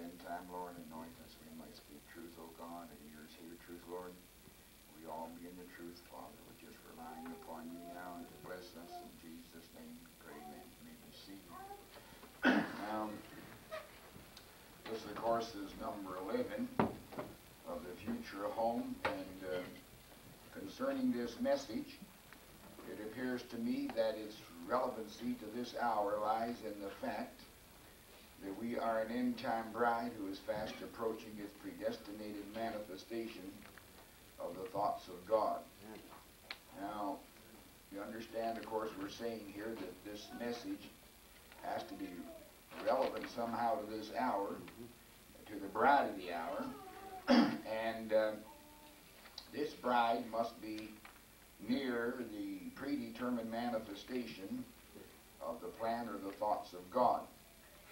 end time, Lord. Anoint us we might speak truth, O God, and ears hear truth, Lord. We all be in the truth, Father. We're just relying upon you now to bless us in Jesus' name. Pray, amen. You may be seated. um, this, of course, is number 11 of the future home, and uh, concerning this message, it appears to me that its relevancy to this hour lies in the fact that we are an end time bride who is fast approaching its predestinated manifestation of the thoughts of God. Now, you understand, of course, we're saying here that this message has to be relevant somehow to this hour, to the bride of the hour, and uh, this bride must be near the predetermined manifestation of the plan or the thoughts of God.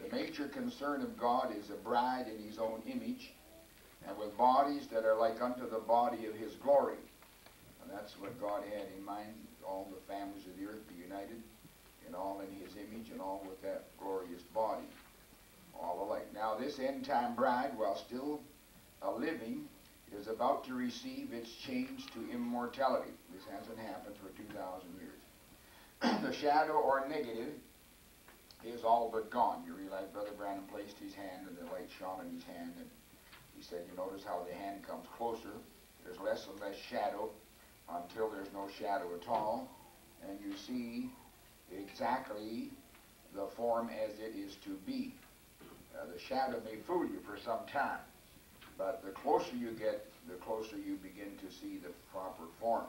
The major concern of God is a bride in his own image and with bodies that are like unto the body of his glory. And that's what God had in mind, all the families of the earth be united and all in his image and all with that glorious body. All alike. Now this end time bride, while still a living, is about to receive its change to immortality. This hasn't happened for 2,000 years. the shadow or negative is all but gone. You realize Brother Branham placed his hand and the light shone in his hand and he said, you notice how the hand comes closer. There's less and less shadow until there's no shadow at all. And you see exactly the form as it is to be. Uh, the shadow may fool you for some time, but the closer you get, the closer you begin to see the proper form.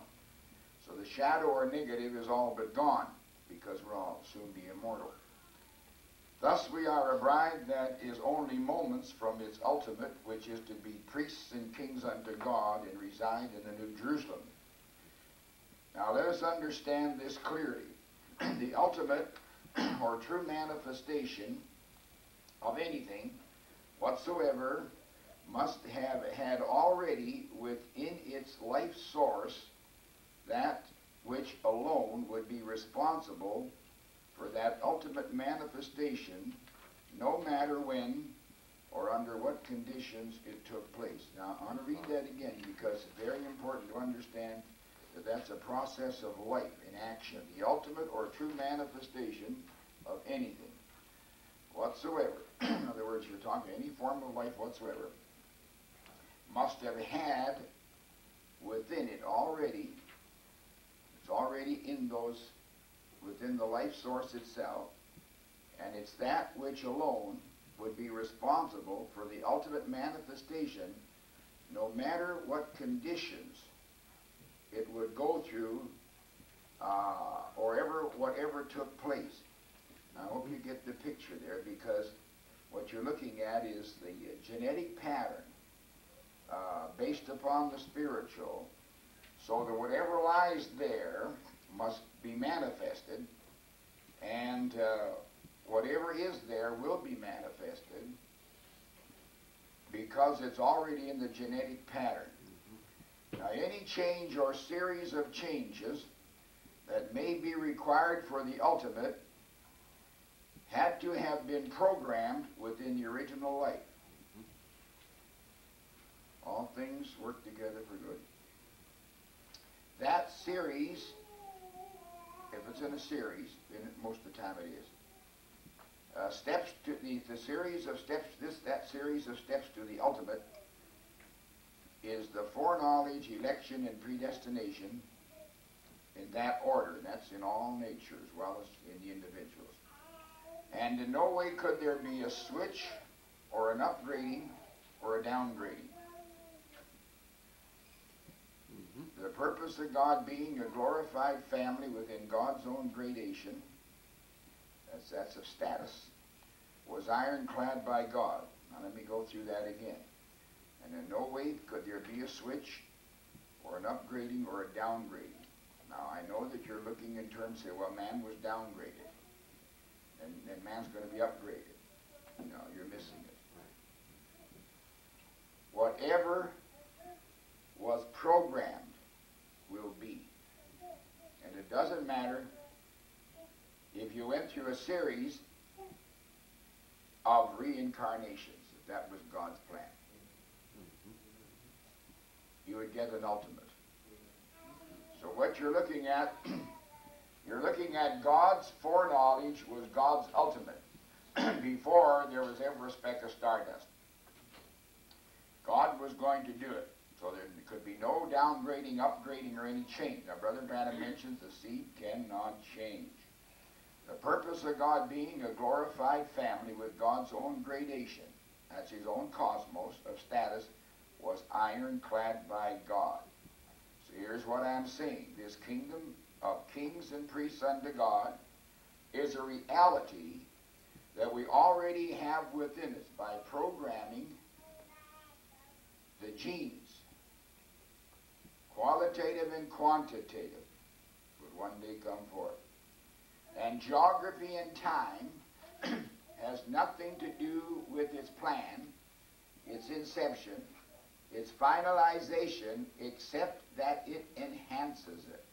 So the shadow or negative is all but gone because we'll all soon be immortal. Thus we are a bride that is only moments from its ultimate, which is to be priests and kings unto God and reside in the New Jerusalem. Now let us understand this clearly. the ultimate or true manifestation of anything whatsoever must have had already within its life source that which alone would be responsible for that ultimate manifestation, no matter when or under what conditions it took place. Now, I want to read that again because it's very important to understand that that's a process of life in action, the ultimate or true manifestation of anything whatsoever. in other words, you're talking any form of life whatsoever, must have had within it already, it's already in those within the life source itself, and it's that which alone would be responsible for the ultimate manifestation, no matter what conditions it would go through uh, or ever whatever took place. I hope you get the picture there because what you're looking at is the genetic pattern uh, based upon the spiritual, so that whatever lies there must be manifested, and uh, whatever is there will be manifested because it's already in the genetic pattern. Now, any change or series of changes that may be required for the ultimate had to have been programmed within the original life. All things work together for good. That series if it's in a series, then most of the time it is. Uh, steps to the, the series of steps, this that series of steps to the ultimate is the foreknowledge, election, and predestination in that order. That's in all nature as well as in the individuals. And in no way could there be a switch or an upgrading or a downgrading. The purpose of God being a glorified family within God's own gradation, that's, that's of status, was ironclad by God. Now let me go through that again. And in no way could there be a switch or an upgrading or a downgrading. Now I know that you're looking in terms of, well, man was downgraded. And, and man's going to be upgraded. No, you're missing it. Whatever was programmed will be. And it doesn't matter if you went through a series of reincarnations. If that was God's plan, you would get an ultimate. So what you're looking at, you're looking at God's foreknowledge was God's ultimate before there was ever a speck of stardust. God was going to do it. So there could be no downgrading, upgrading, or any change. Now, Brother Branham mentions the seed cannot change. The purpose of God being a glorified family with God's own gradation, that's his own cosmos of status, was ironclad by God. So here's what I'm saying. This kingdom of kings and priests unto God is a reality that we already have within us by programming the genes qualitative and quantitative, would one day come forth. And geography and time has nothing to do with its plan, its inception, its finalization, except that it enhances it.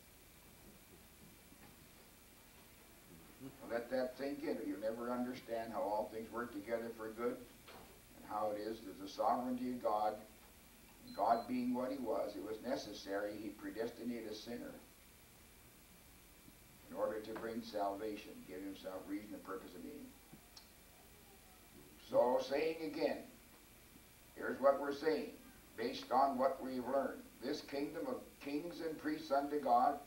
Let that sink in, or you'll never understand how all things work together for good, and how it is that the sovereignty of God God being what he was, it was necessary he predestinated a sinner in order to bring salvation, give himself reason and purpose and meaning. So, saying again, here's what we're saying, based on what we've learned. This kingdom of kings and priests unto God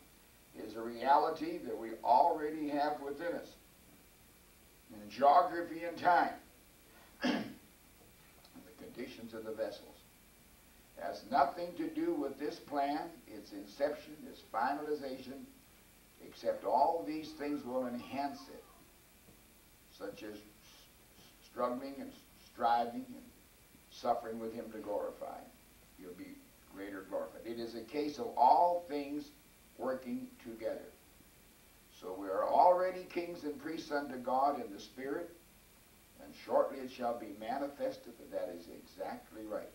is a reality that we already have within us in geography and time and the conditions of the vessels has nothing to do with this plan, its inception, its finalization, except all these things will enhance it, such as struggling and striving and suffering with Him to glorify. You'll be greater glorified. It is a case of all things working together. So we are already kings and priests unto God in the Spirit, and shortly it shall be manifested that that is exactly right.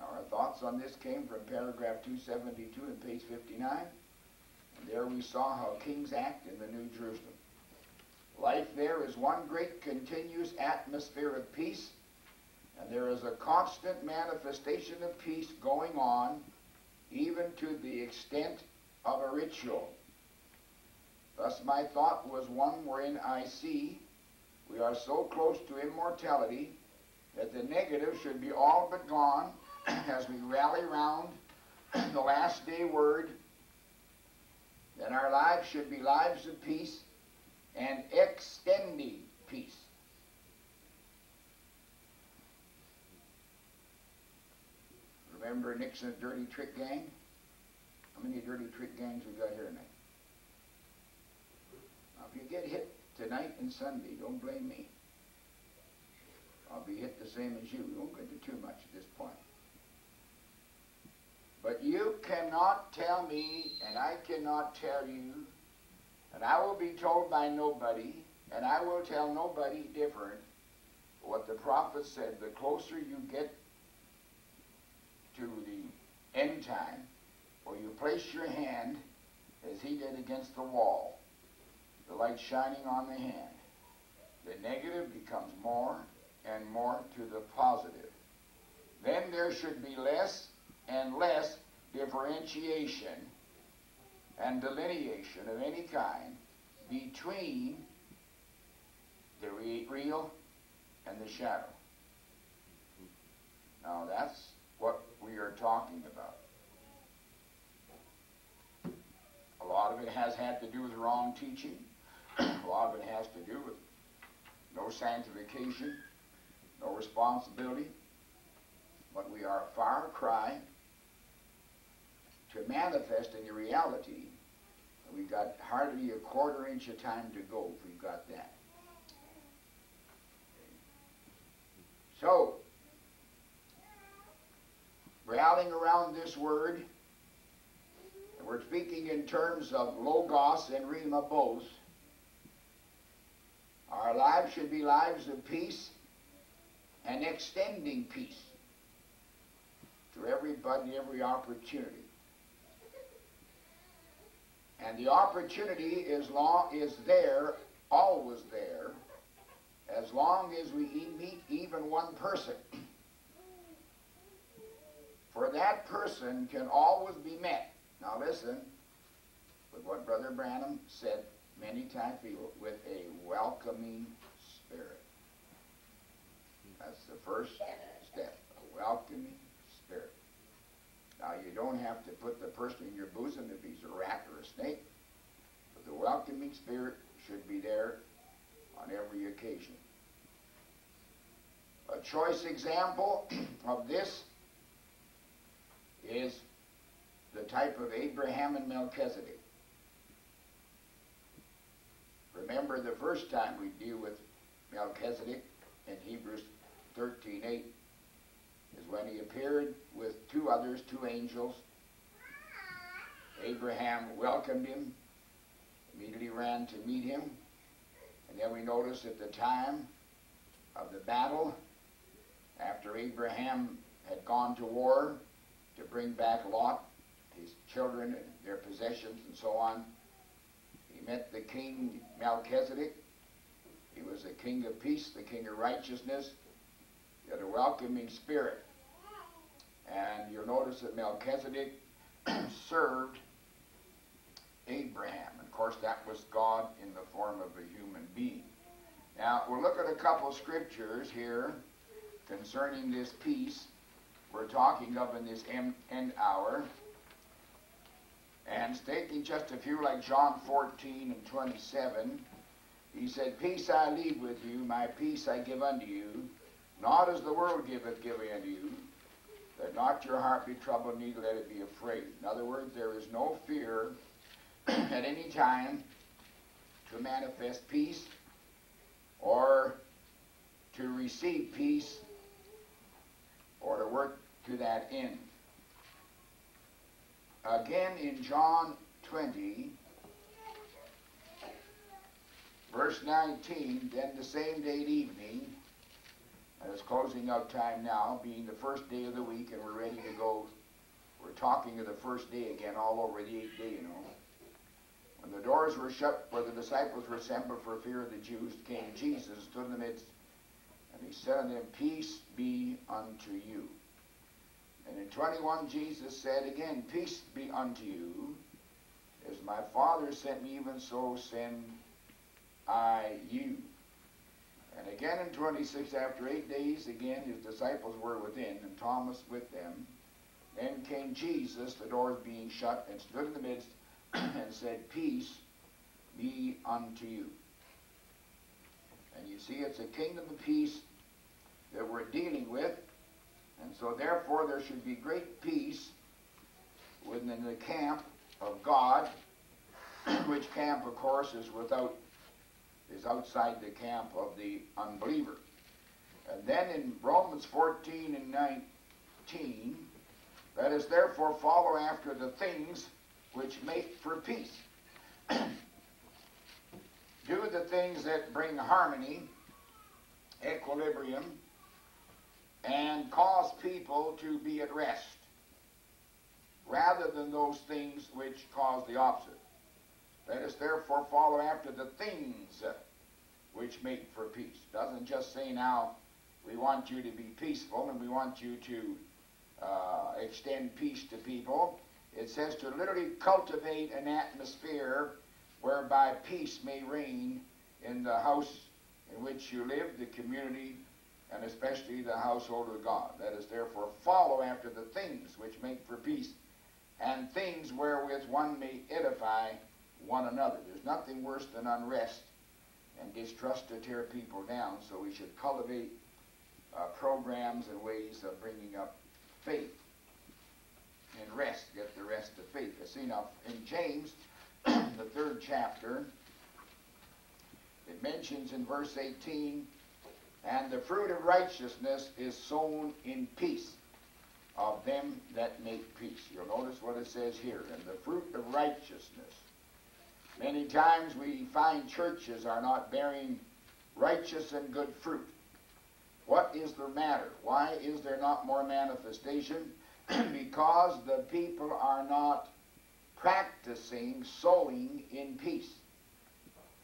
Our thoughts on this came from paragraph 272 and page 59. And there we saw how kings act in the New Jerusalem. Life there is one great continuous atmosphere of peace, and there is a constant manifestation of peace going on, even to the extent of a ritual. Thus, my thought was one wherein I see we are so close to immortality that the negative should be all but gone as we rally round the last day word, that our lives should be lives of peace and extending peace. Remember Nixon's dirty trick gang? How many dirty trick gangs we got here tonight? Now, if you get hit tonight and Sunday, don't blame me. I'll be hit the same as you. We won't get to too much at this point. But you cannot tell me, and I cannot tell you, and I will be told by nobody, and I will tell nobody different what the prophet said. The closer you get to the end time, or you place your hand, as he did against the wall, the light shining on the hand, the negative becomes more and more to the positive. Then there should be less and less differentiation and delineation of any kind between the re real and the shadow. Now that's what we are talking about. A lot of it has had to do with wrong teaching. A lot of it has to do with no sanctification, no responsibility. But we are a far cry to manifest in the reality. We've got hardly a quarter inch of time to go if we've got that. So, rallying around this word, we're speaking in terms of Logos and Rhema both, our lives should be lives of peace and extending peace to everybody, every opportunity. And the opportunity is, long, is there always there as long as we meet even one person. For that person can always be met. Now listen with what Brother Branham said many times before, with a welcoming spirit. That's the first step, a welcoming. Now you don't have to put the person in your bosom if he's a rat or a snake, but the welcoming spirit should be there on every occasion. A choice example of this is the type of Abraham and Melchizedek. Remember the first time we deal with Melchizedek in Hebrews 13.8 is when he appeared with two others, two angels. Abraham welcomed him, immediately ran to meet him. And then we notice at the time of the battle, after Abraham had gone to war to bring back Lot, his children, and their possessions, and so on, he met the king Melchizedek. He was the king of peace, the king of righteousness. He had a welcoming spirit. And you'll notice that Melchizedek served Abraham. Of course, that was God in the form of a human being. Now, we'll look at a couple scriptures here concerning this peace we're talking of in this end hour. And taking just a few, like John 14 and 27, he said, Peace I leave with you, my peace I give unto you. Not as the world giveth, give unto you. Let not your heart be troubled, neither let it be afraid. In other words, there is no fear at any time to manifest peace or to receive peace or to work to that end. Again in John 20, verse 19, then the same day at evening, it's closing out time now, being the first day of the week, and we're ready to go. We're talking of the first day again, all over the eighth day, you know. When the doors were shut where the disciples were assembled for fear of the Jews, came Jesus, stood in the midst, and he said unto them, Peace be unto you. And in 21, Jesus said again, Peace be unto you. As my Father sent me, even so send I you. And again in 26, after eight days, again his disciples were within, and Thomas with them. Then came Jesus, the doors being shut, and stood in the midst, and said, Peace be unto you. And you see, it's a kingdom of peace that we're dealing with. And so, therefore, there should be great peace within the camp of God, which camp, of course, is without is outside the camp of the unbeliever. And then in Romans 14 and 19, let us therefore follow after the things which make for peace. Do the things that bring harmony, equilibrium, and cause people to be at rest, rather than those things which cause the opposite. Let us therefore follow after the things which make for peace. Doesn't just say now, we want you to be peaceful and we want you to uh, extend peace to people. It says to literally cultivate an atmosphere whereby peace may reign in the house in which you live, the community, and especially the household of God. Let us therefore follow after the things which make for peace, and things wherewith one may edify one another. There's nothing worse than unrest and distrust to tear people down, so we should cultivate uh, programs and ways of bringing up faith and rest, get the rest of faith. You see, now in James, the third chapter, it mentions in verse 18, and the fruit of righteousness is sown in peace of them that make peace. You'll notice what it says here, and the fruit of righteousness. Many times we find churches are not bearing righteous and good fruit. What is the matter? Why is there not more manifestation? because the people are not practicing sowing in peace.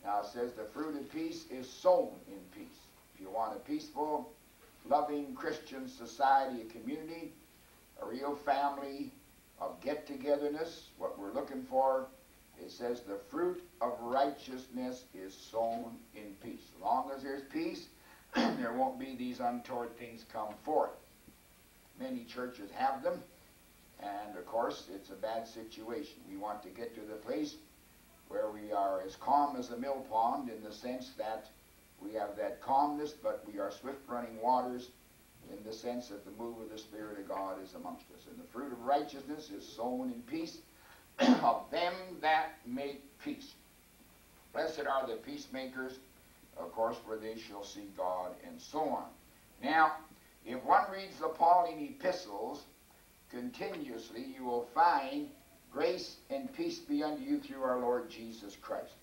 Now it says the fruit of peace is sown in peace. If you want a peaceful, loving Christian society, a community, a real family of get togetherness, what we're looking for, it says the fruit of righteousness is sown in peace. As long as there's peace, there won't be these untoward things come forth. Many churches have them, and of course, it's a bad situation. We want to get to the place where we are as calm as a mill pond in the sense that we have that calmness, but we are swift running waters in the sense that the move of the Spirit of God is amongst us. And the fruit of righteousness is sown in peace of them that make peace. Blessed are the peacemakers, of course, for they shall see God, and so on. Now, if one reads the Pauline epistles continuously, you will find grace and peace be unto you through our Lord Jesus Christ.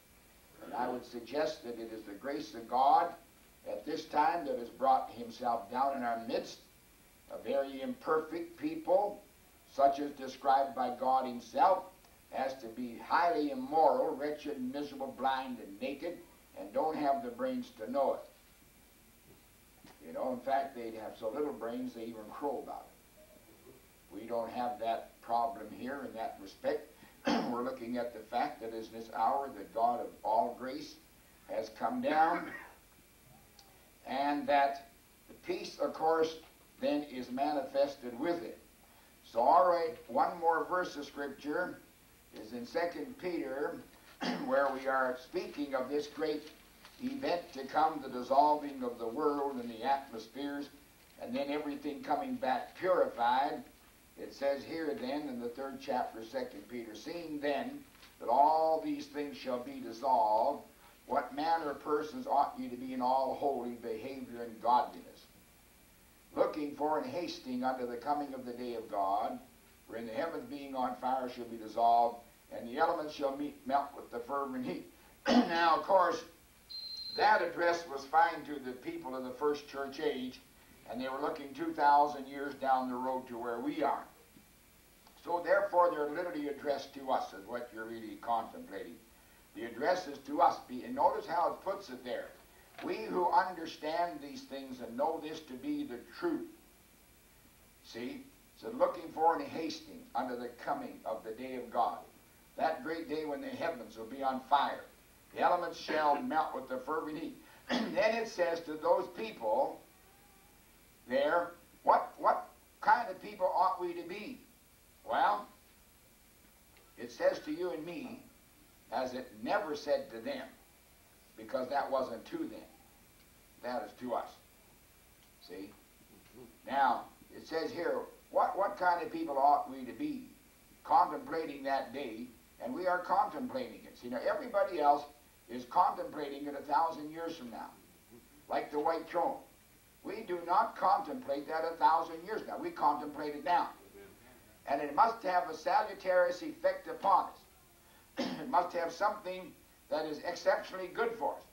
And I would suggest that it is the grace of God at this time that has brought himself down in our midst, a very imperfect people, such as described by God himself, as to be highly immoral, wretched, miserable, blind, and naked, and don't have the brains to know it. You know, in fact, they'd have so little brains they even crow about it. We don't have that problem here in that respect. We're looking at the fact that as this hour, the God of all grace has come down, and that the peace, of course, then is manifested with it. So, all right, one more verse of Scripture is in Second Peter, where we are speaking of this great event to come, the dissolving of the world and the atmospheres, and then everything coming back purified. It says here then in the third chapter, Second Peter, seeing then that all these things shall be dissolved, what manner of persons ought ye to be in all holy behavior and godliness? Looking for and hasting unto the coming of the day of God, wherein the heavens being on fire shall be dissolved, and the elements shall meet, melt with the fervent heat. now, of course, that address was fine to the people of the first church age, and they were looking 2,000 years down the road to where we are. So, therefore, they're literally addressed to us, is what you're really contemplating. The address is to us. And notice how it puts it there. We who understand these things and know this to be the truth. See? So looking for and hasting unto the coming of the day of God. That great day when the heavens will be on fire. The elements shall melt with the fervent heat. then it says to those people there, what, what kind of people ought we to be? Well, it says to you and me, as it never said to them, because that wasn't to them. That is to us. See? Now, it says here, what, what kind of people ought we to be? Contemplating that day, and we are contemplating it. See, now everybody else is contemplating it a thousand years from now, like the white throne. We do not contemplate that a thousand years now. We contemplate it now. And it must have a salutary effect upon us. it must have something that is exceptionally good for us.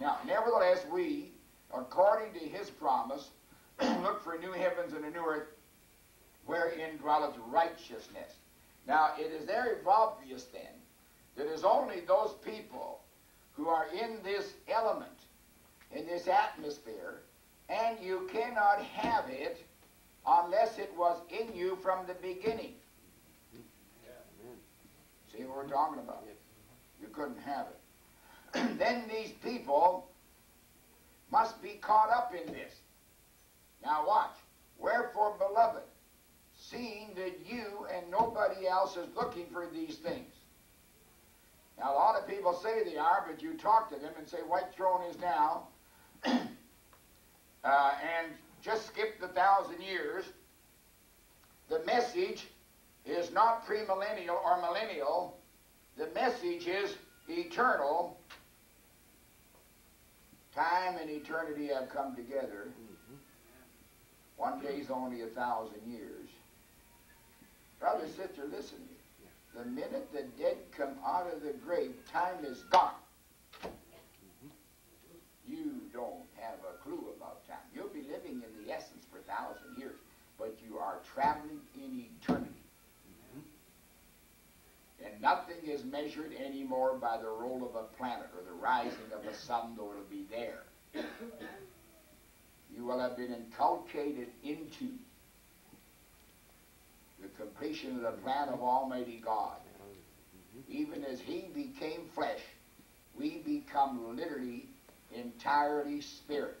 Now, nevertheless, we, according to his promise, look for new heavens and a new earth wherein dwelleth righteousness. Now, it is very obvious then that it is only those people who are in this element, in this atmosphere, and you cannot have it unless it was in you from the beginning. See what we're talking about? You couldn't have it. then these people must be caught up in this. Now watch. Wherefore, beloved, seeing that you and nobody else is looking for these things. Now, a lot of people say they are, but you talk to them and say, White throne is now, uh, and just skip the thousand years. The message is not premillennial or millennial. The message is eternal. Time and eternity have come together. Mm-hmm. One day is only a thousand years. Brother, sister, listen. The minute the dead come out of the grave, time is gone. Mm-hmm. You don't have a clue about time. You'll be living in the essence for a thousand years, but you are traveling in eternity. And nothing is measured anymore by the roll of a planet or the rising of the sun, though it'll be there. You will have been inculcated into the completion of the plan of Almighty God. Even as He became flesh, we become literally entirely spirit.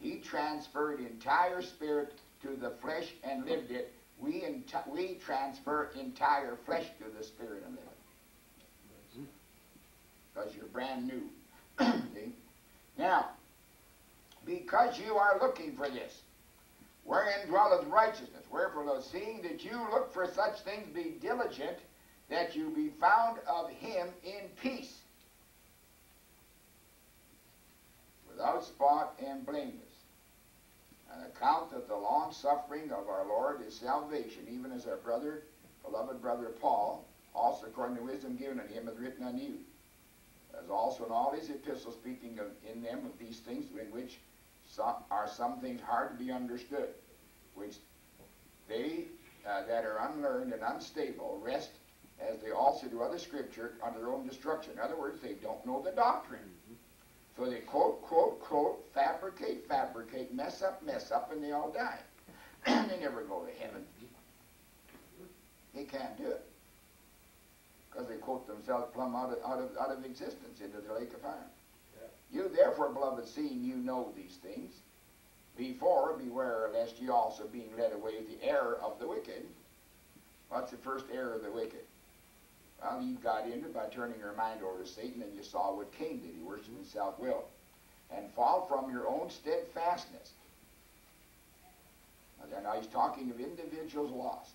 He transferred entire spirit to the flesh and lived it. We, we transfer entire flesh to the spirit and live it. Because you're brand new. Now, because you are looking for this, wherein dwelleth righteousness. Wherefore, seeing that you look for such things, be diligent that you be found of him in peace, without spot and blameless. An account that the long suffering of our Lord is salvation, even as our brother, beloved brother Paul, also according to wisdom given unto him, hath written unto you. As also in all his epistles, speaking of, in them of these things, in which some, are some things hard to be understood, which they uh, that are unlearned and unstable rest as they also do other scripture under their own destruction. In other words, they don't know the doctrine. So they quote, quote, quote, fabricate, fabricate, mess up, mess up, and they all die. they never go to heaven. They can't do it. Because they quote themselves plumb out of, out, of, out of existence into the lake of fire. You therefore, beloved, seeing you know these things, before beware lest you also being led away with the error of the wicked. What's the first error of the wicked? Well, you got into it by turning your mind over to Satan, and you saw what Cain did. He worshipped himself will. And fall from your own steadfastness. Now, he's talking of individuals lost,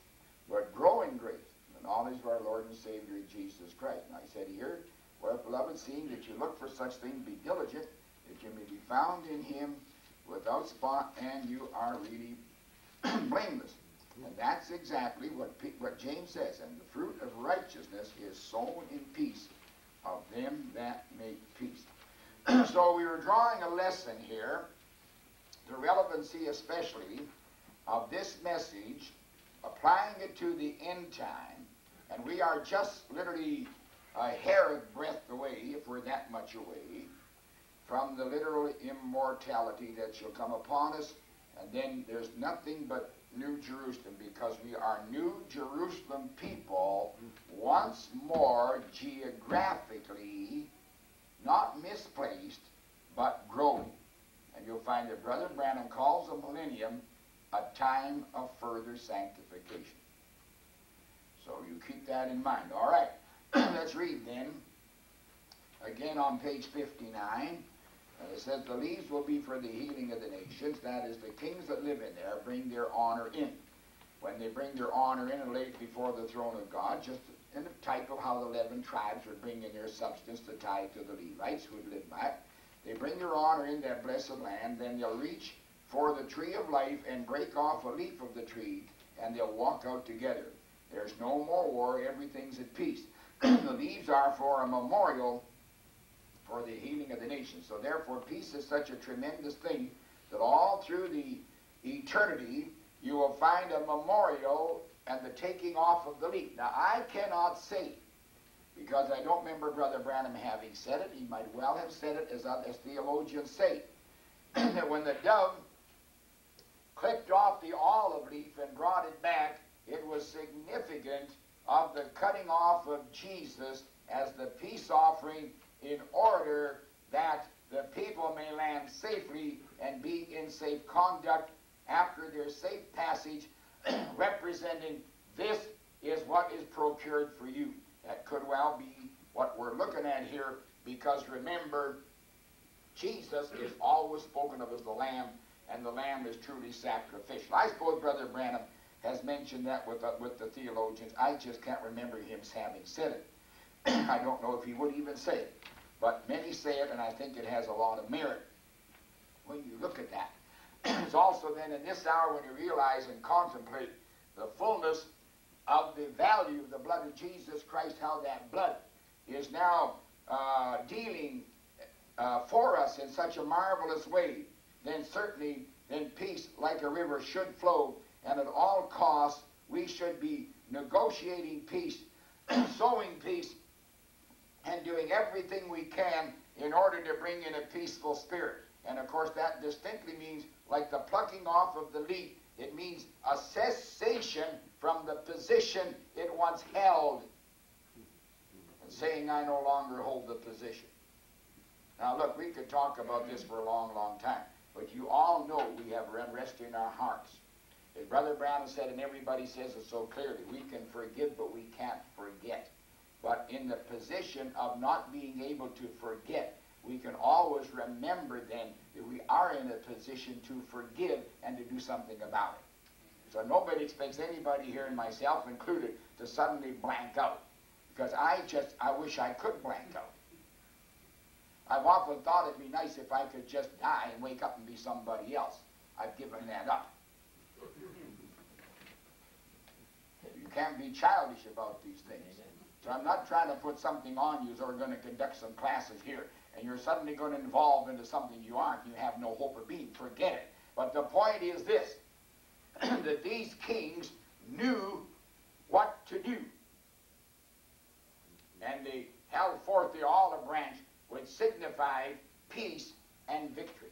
but growing grace the knowledge of our Lord and Savior Jesus Christ. Now he said here, Where, beloved, seeing that you look for such things, be diligent, that you may be found in him without spot, and you are really blameless. And that's exactly what, what James says. And the fruit of righteousness is sown in peace of them that make peace. so we were drawing a lesson here, the relevancy especially of this message, applying it to the end time, and we are just literally a hair's breadth away, if we're that much away, from the literal immortality that shall come upon us. And then there's nothing but New Jerusalem because we are New Jerusalem people once more geographically, not misplaced, but growing. And you'll find that Brother Branham calls the millennium a time of further sanctification. So you keep that in mind. All right, let's read then. Again on page 59. Uh, it says, The leaves will be for the healing of the nations. That is, the kings that live in there bring their honor in. When they bring their honor in and lay it before the throne of God, just in a type of how the eleven tribes would bring in their substance to tithe to the Levites who would live by it. They bring their honor in that blessed land, then they'll reach for the tree of life and break off a leaf of the tree, and they'll walk out together. There's no more war, everything's at peace. The leaves are for a memorial for the healing of the nation. So therefore, peace is such a tremendous thing that all through the eternity you will find a memorial and the taking off of the leaf. Now, I cannot say, because I don't remember Brother Branham having said it, he might well have said it as, as theologians say, that when the dove clipped off the olive leaf and brought it back, it was significant of the cutting off of Jesus as the peace offering in order that the people may land safely and be in safe conduct after their safe passage, representing this is what is procured for you. That could well be what we're looking at here, because remember, Jesus is always spoken of as the Lamb, and the Lamb is truly sacrificial. I suppose Brother Branham has mentioned that with, uh, with the theologians. I just can't remember him having said it. I don't know if he would even say it. But many say it, and I think it has a lot of merit when you look at that. it's also then in this hour when you realize and contemplate the fullness of the value of the blood of Jesus Christ, how that blood is now uh, dealing uh, for us in such a marvelous way, then certainly then peace like a river should flow, and at all costs we should be negotiating peace, sowing peace, and doing everything we can in order to bring in a peaceful spirit. And of course, that distinctly means like the plucking off of the leaf. It means a cessation from the position it once held. And saying, I no longer hold the position. Now, look, we could talk about this for a long, long time. But you all know we have unrest in our hearts. As Brother Branham has said, and everybody says it so clearly, we can forgive, but we can't forget. But in the position of not being able to forget, we can always remember then that we are in a position to forgive and to do something about it. So nobody expects anybody here, and myself included, to suddenly blank out. Because I just, I wish I could blank out. I've often thought it'd be nice if I could just die and wake up and be somebody else. I've given that up. You can't be childish about these things. So I'm not trying to put something on you so we're going to conduct some classes here and you're suddenly going to evolve into something you aren't. You have no hope of being. Forget it. But the point is this, that these kings knew what to do. And they held forth the olive branch which signified peace and victory.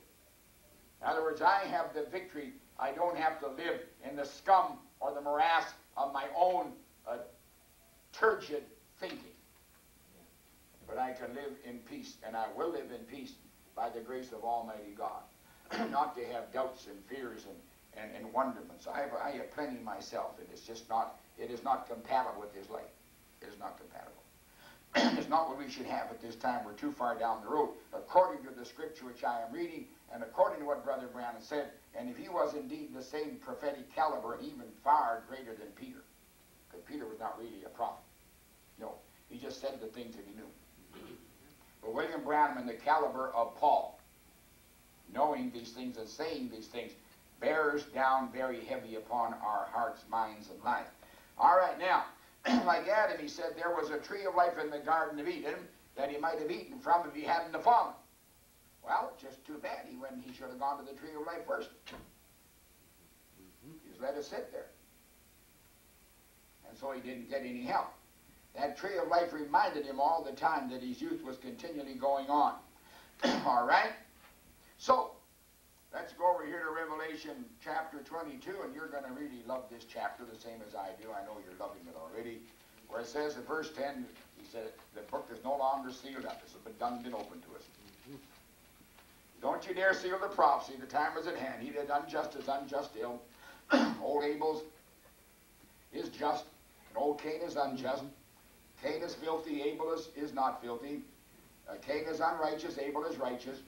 In other words, I have the victory. I don't have to live in the scum or the morass of my own uh, turgid thinking. But I can live in peace, and I will live in peace by the grace of Almighty God. not to have doubts and fears and, and, and wonderments. I have, I have plenty myself, and it's just not, it is not compatible with this life. It is not compatible. it's not what we should have at this time. We're too far down the road. According to the scripture which I am reading, and according to what Brother Branham said, and if he was indeed the same prophetic caliber, even far greater than Peter, because Peter was not really a prophet. No, he just said the things that he knew. But William Branham, the caliber of Paul, knowing these things and saying these things, bears down very heavy upon our hearts, minds, and life. All right, now, like Adam, he said there was a tree of life in the Garden of Eden that he might have eaten from if he hadn't fallen. Well, just too bad. He went. He should have gone to the tree of life first. Mm-hmm. Just let us sit there. And so he didn't get any help. That tree of life reminded him all the time that his youth was continually going on. all right? So, let's go over here to Revelation chapter 22, and you're going to really love this chapter the same as I do. I know you're loving it already. Where it says in verse 10, he said, the book is no longer sealed up. It's been done, been open to. Don't you dare seal the prophecy. The time is at hand. He that unjust is unjust ill. old Abel's is just, and old Cain is unjust. Cain is filthy, Abel is, is not filthy. Uh, Cain is unrighteous, Abel is righteous.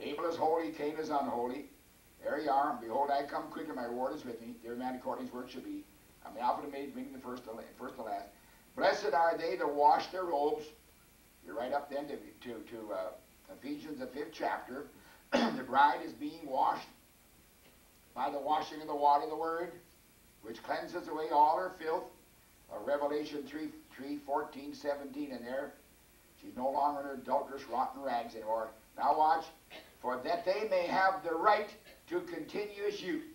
Abel is holy, Cain is unholy. There you are. Behold, I come quickly, my reward is with me. Dear man, according to his work should be. I'm the Alpha and Omega, meaning the first, and first and last. Blessed are they that wash their robes. You're right up then to, to, to uh, Ephesians, the fifth chapter. the bride is being washed by the washing of the water of the word, which cleanses away all her filth. Uh, Revelation 3, 3, 14, 17 in there. She's no longer in her adulterous, rotten rags anymore. Now watch. For that they may have the right to continuous youth.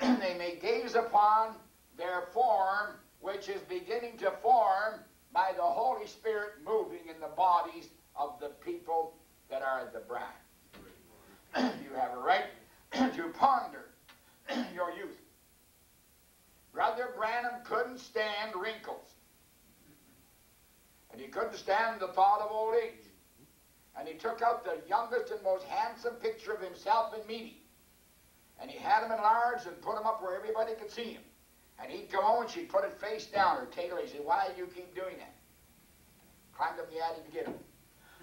And they may gaze upon their form, which is beginning to form by the Holy Spirit moving in the bodies of the people that are the bride. you have a right to ponder your youth. Brother Branham couldn't stand wrinkles. And he couldn't stand the thought of old age. And he took out the youngest and most handsome picture of himself in meeting. And he had him enlarged and put him up where everybody could see him. And he'd come home and she'd put it face down. Or Taylor, he said, why do you keep doing that? Climbed up the attic to get him.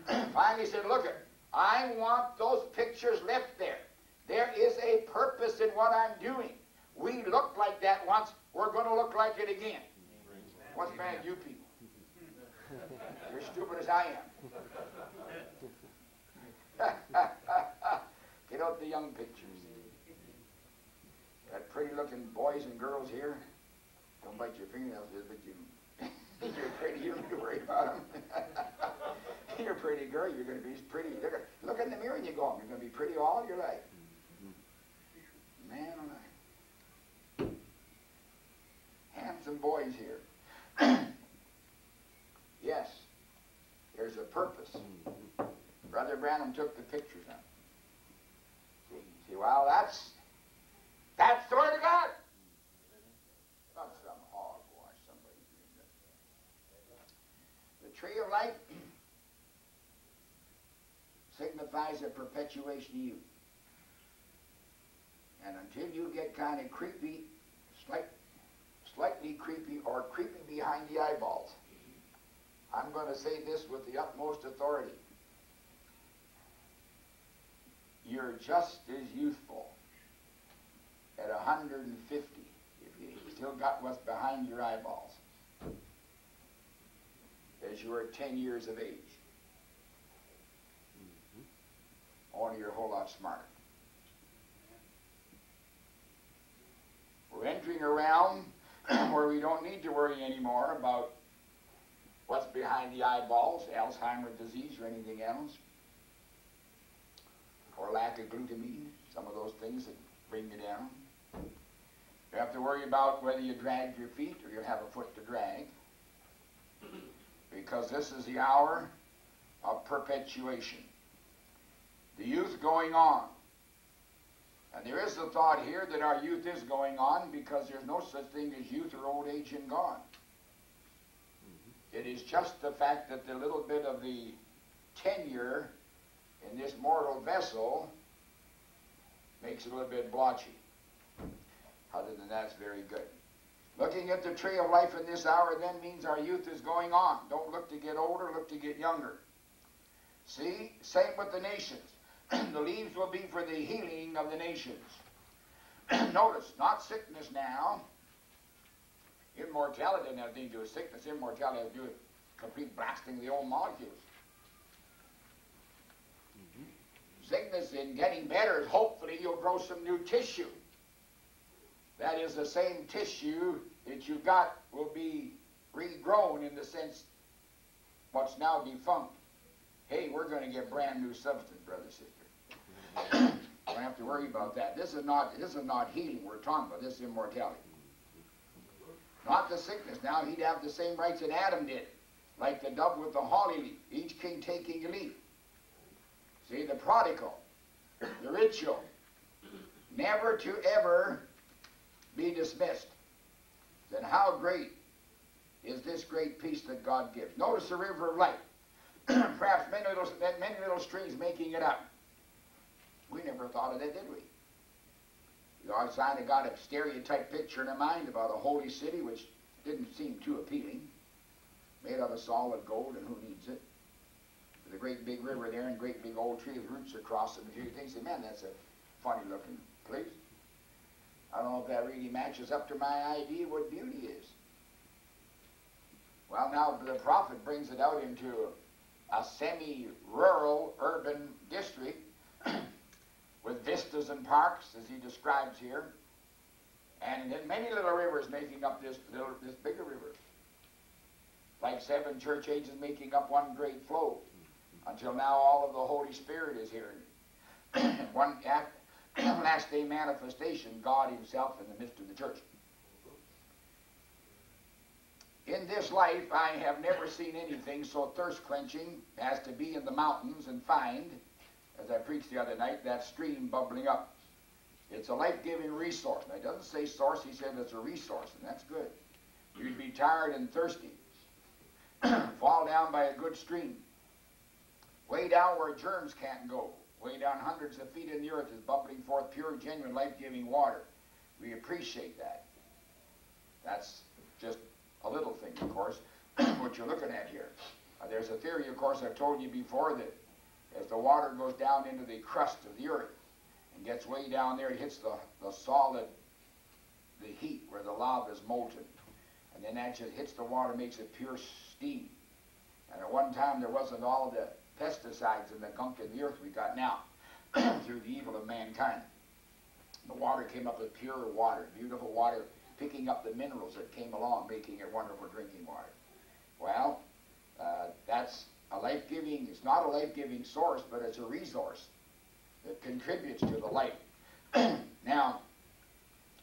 Finally he said, look I want those pictures left there. There is a purpose in what I'm doing. We looked like that once. We're going to look like it again. What's bad you people? You're stupid as I am. Get out the young pictures. That pretty looking boys and girls here. Don't bite your fingernails, but you you're pretty, you don't worry about them. you're a pretty girl, you're going to be pretty. Look, look in the mirror and you go, you're going to be pretty all your life. Mm-hmm. Man oh alive. Handsome boys here. yes, there's a purpose. Mm-hmm. Brother Branham took the pictures of. See, see, well, that's that's the word of God. Not some hogwash somebody. The tree of life signifies a perpetuation of youth. And until you get kind of creepy, slight, slightly creepy, or creepy behind the eyeballs, I'm going to say this with the utmost authority. You're just as youthful at 150 if you still got what's behind your eyeballs as you were 10 years of age. Only you're a whole lot smarter. We're entering a realm where we don't need to worry anymore about what's behind the eyeballs, Alzheimer's disease or anything else, or lack of glutamine, some of those things that bring you down. You have to worry about whether you drag your feet or you have a foot to drag, because this is the hour of perpetuation. The youth going on. And there is the thought here that our youth is going on because there's no such thing as youth or old age and gone. It is just the fact that the little bit of the tenure in this mortal vessel makes it a little bit blotchy. Other than that, it's very good. Looking at the tree of life in this hour then means our youth is going on. Don't look to get older, look to get younger. See, same with the nations. the leaves will be for the healing of the nations. Notice, not sickness now, Immortality doesn't have anything to do with sickness. Immortality has to do with complete blasting the old molecules. Mm-hmm. Sickness in getting better is hopefully you'll grow some new tissue. That is the same tissue that you got will be regrown in the sense what's now defunct. Hey, we're going to get brand new substance, brother, sister. don't have to worry about that. This is not this is not healing we're talking about. This is immortality. Not the sickness. Now he'd have the same rights that Adam did, like the dove with the holly leaf, each king taking a leaf. See, the prodigal, the ritual, never to ever be dismissed. Then how great is this great peace that God gives? Notice the river of life. Perhaps many little, many little streams making it up. We never thought of that, did we? I kind of got a stereotype picture in my mind about a holy city, which didn't seem too appealing, made out of solid gold, and who needs it? With a great big river there and great big old tree with roots across it, and a you think, man, that's a funny looking place. I don't know if that really matches up to my idea of what beauty is. Well, now the prophet brings it out into a semi-rural urban district with vistas and parks, as he describes here, and then many little rivers making up this little, this bigger river, like seven church ages making up one great flow, until now all of the Holy Spirit is here. one last day manifestation, God Himself in the midst of the church. In this life, I have never seen anything so thirst quenching as to be in the mountains and find as I preached the other night, that stream bubbling up. It's a life-giving resource. Now, he doesn't say source, he said it's a resource, and that's good. You'd be tired and thirsty. Fall down by a good stream. Way down where germs can't go. Way down hundreds of feet in the earth is bubbling forth pure, genuine, life-giving water. We appreciate that. That's just a little thing, of course, what you're looking at here. Uh, there's a theory, of course, I've told you before that as the water goes down into the crust of the earth and gets way down there, it hits the, the solid, the heat where the lava is molten. And then that just hits the water, makes it pure steam. And at one time there wasn't all the pesticides and the gunk in the earth we got now through the evil of mankind. The water came up with pure water, beautiful water, picking up the minerals that came along, making it wonderful drinking water. Well, uh, that's a life-giving, it's not a life-giving source, but it's a resource that contributes to the life. now,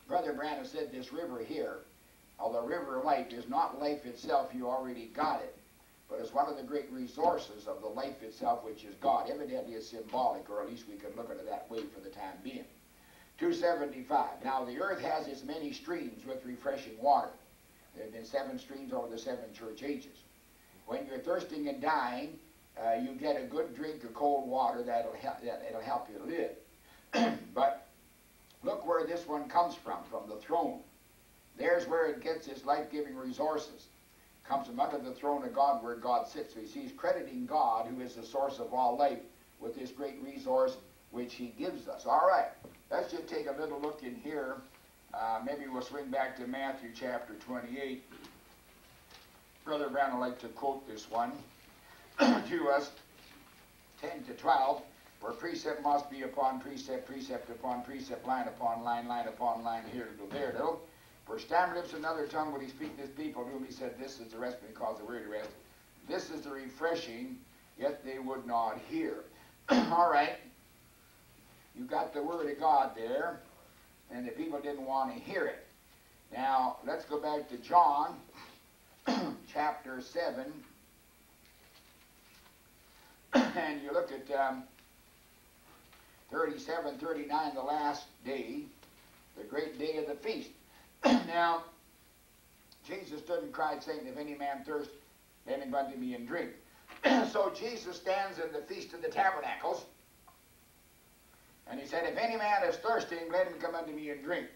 Brother Branham said this river here, although river of life is not life itself, you already got it. but it's one of the great resources of the life itself, which is God. Evidently, it's symbolic, or at least we can look at it that way for the time being. 275. Now, the earth has its many streams with refreshing water. There have been seven streams over the seven church ages. When you're thirsting and dying, uh, you get a good drink of cold water that'll help, that, it'll help you live. but look where this one comes from, from the throne. There's where it gets its life-giving resources. Comes from under the throne of God where God sits. So he's crediting God, who is the source of all life, with this great resource which he gives us. All right, let's just take a little look in here. Uh, maybe we'll swing back to Matthew chapter 28. Brother Brown would like to quote this one to us, 10 to 12, where precept must be upon precept, precept upon precept, line upon line, line upon line, here to there little. For stammered lips another tongue would he speak this people, to whom he said, This is the rest, he calls the weary rest. This is the refreshing, yet they would not hear. All right. You got the word of God there, and the people didn't want to hear it. Now, let's go back to John chapter 7. and you look at um, 37, 39, the last day, the great day of the feast. now, Jesus stood and cried, saying, If any man thirst, let him come to me and drink. so Jesus stands in the Feast of the Tabernacles, and he said, If any man is thirsty, let him come unto me and drink.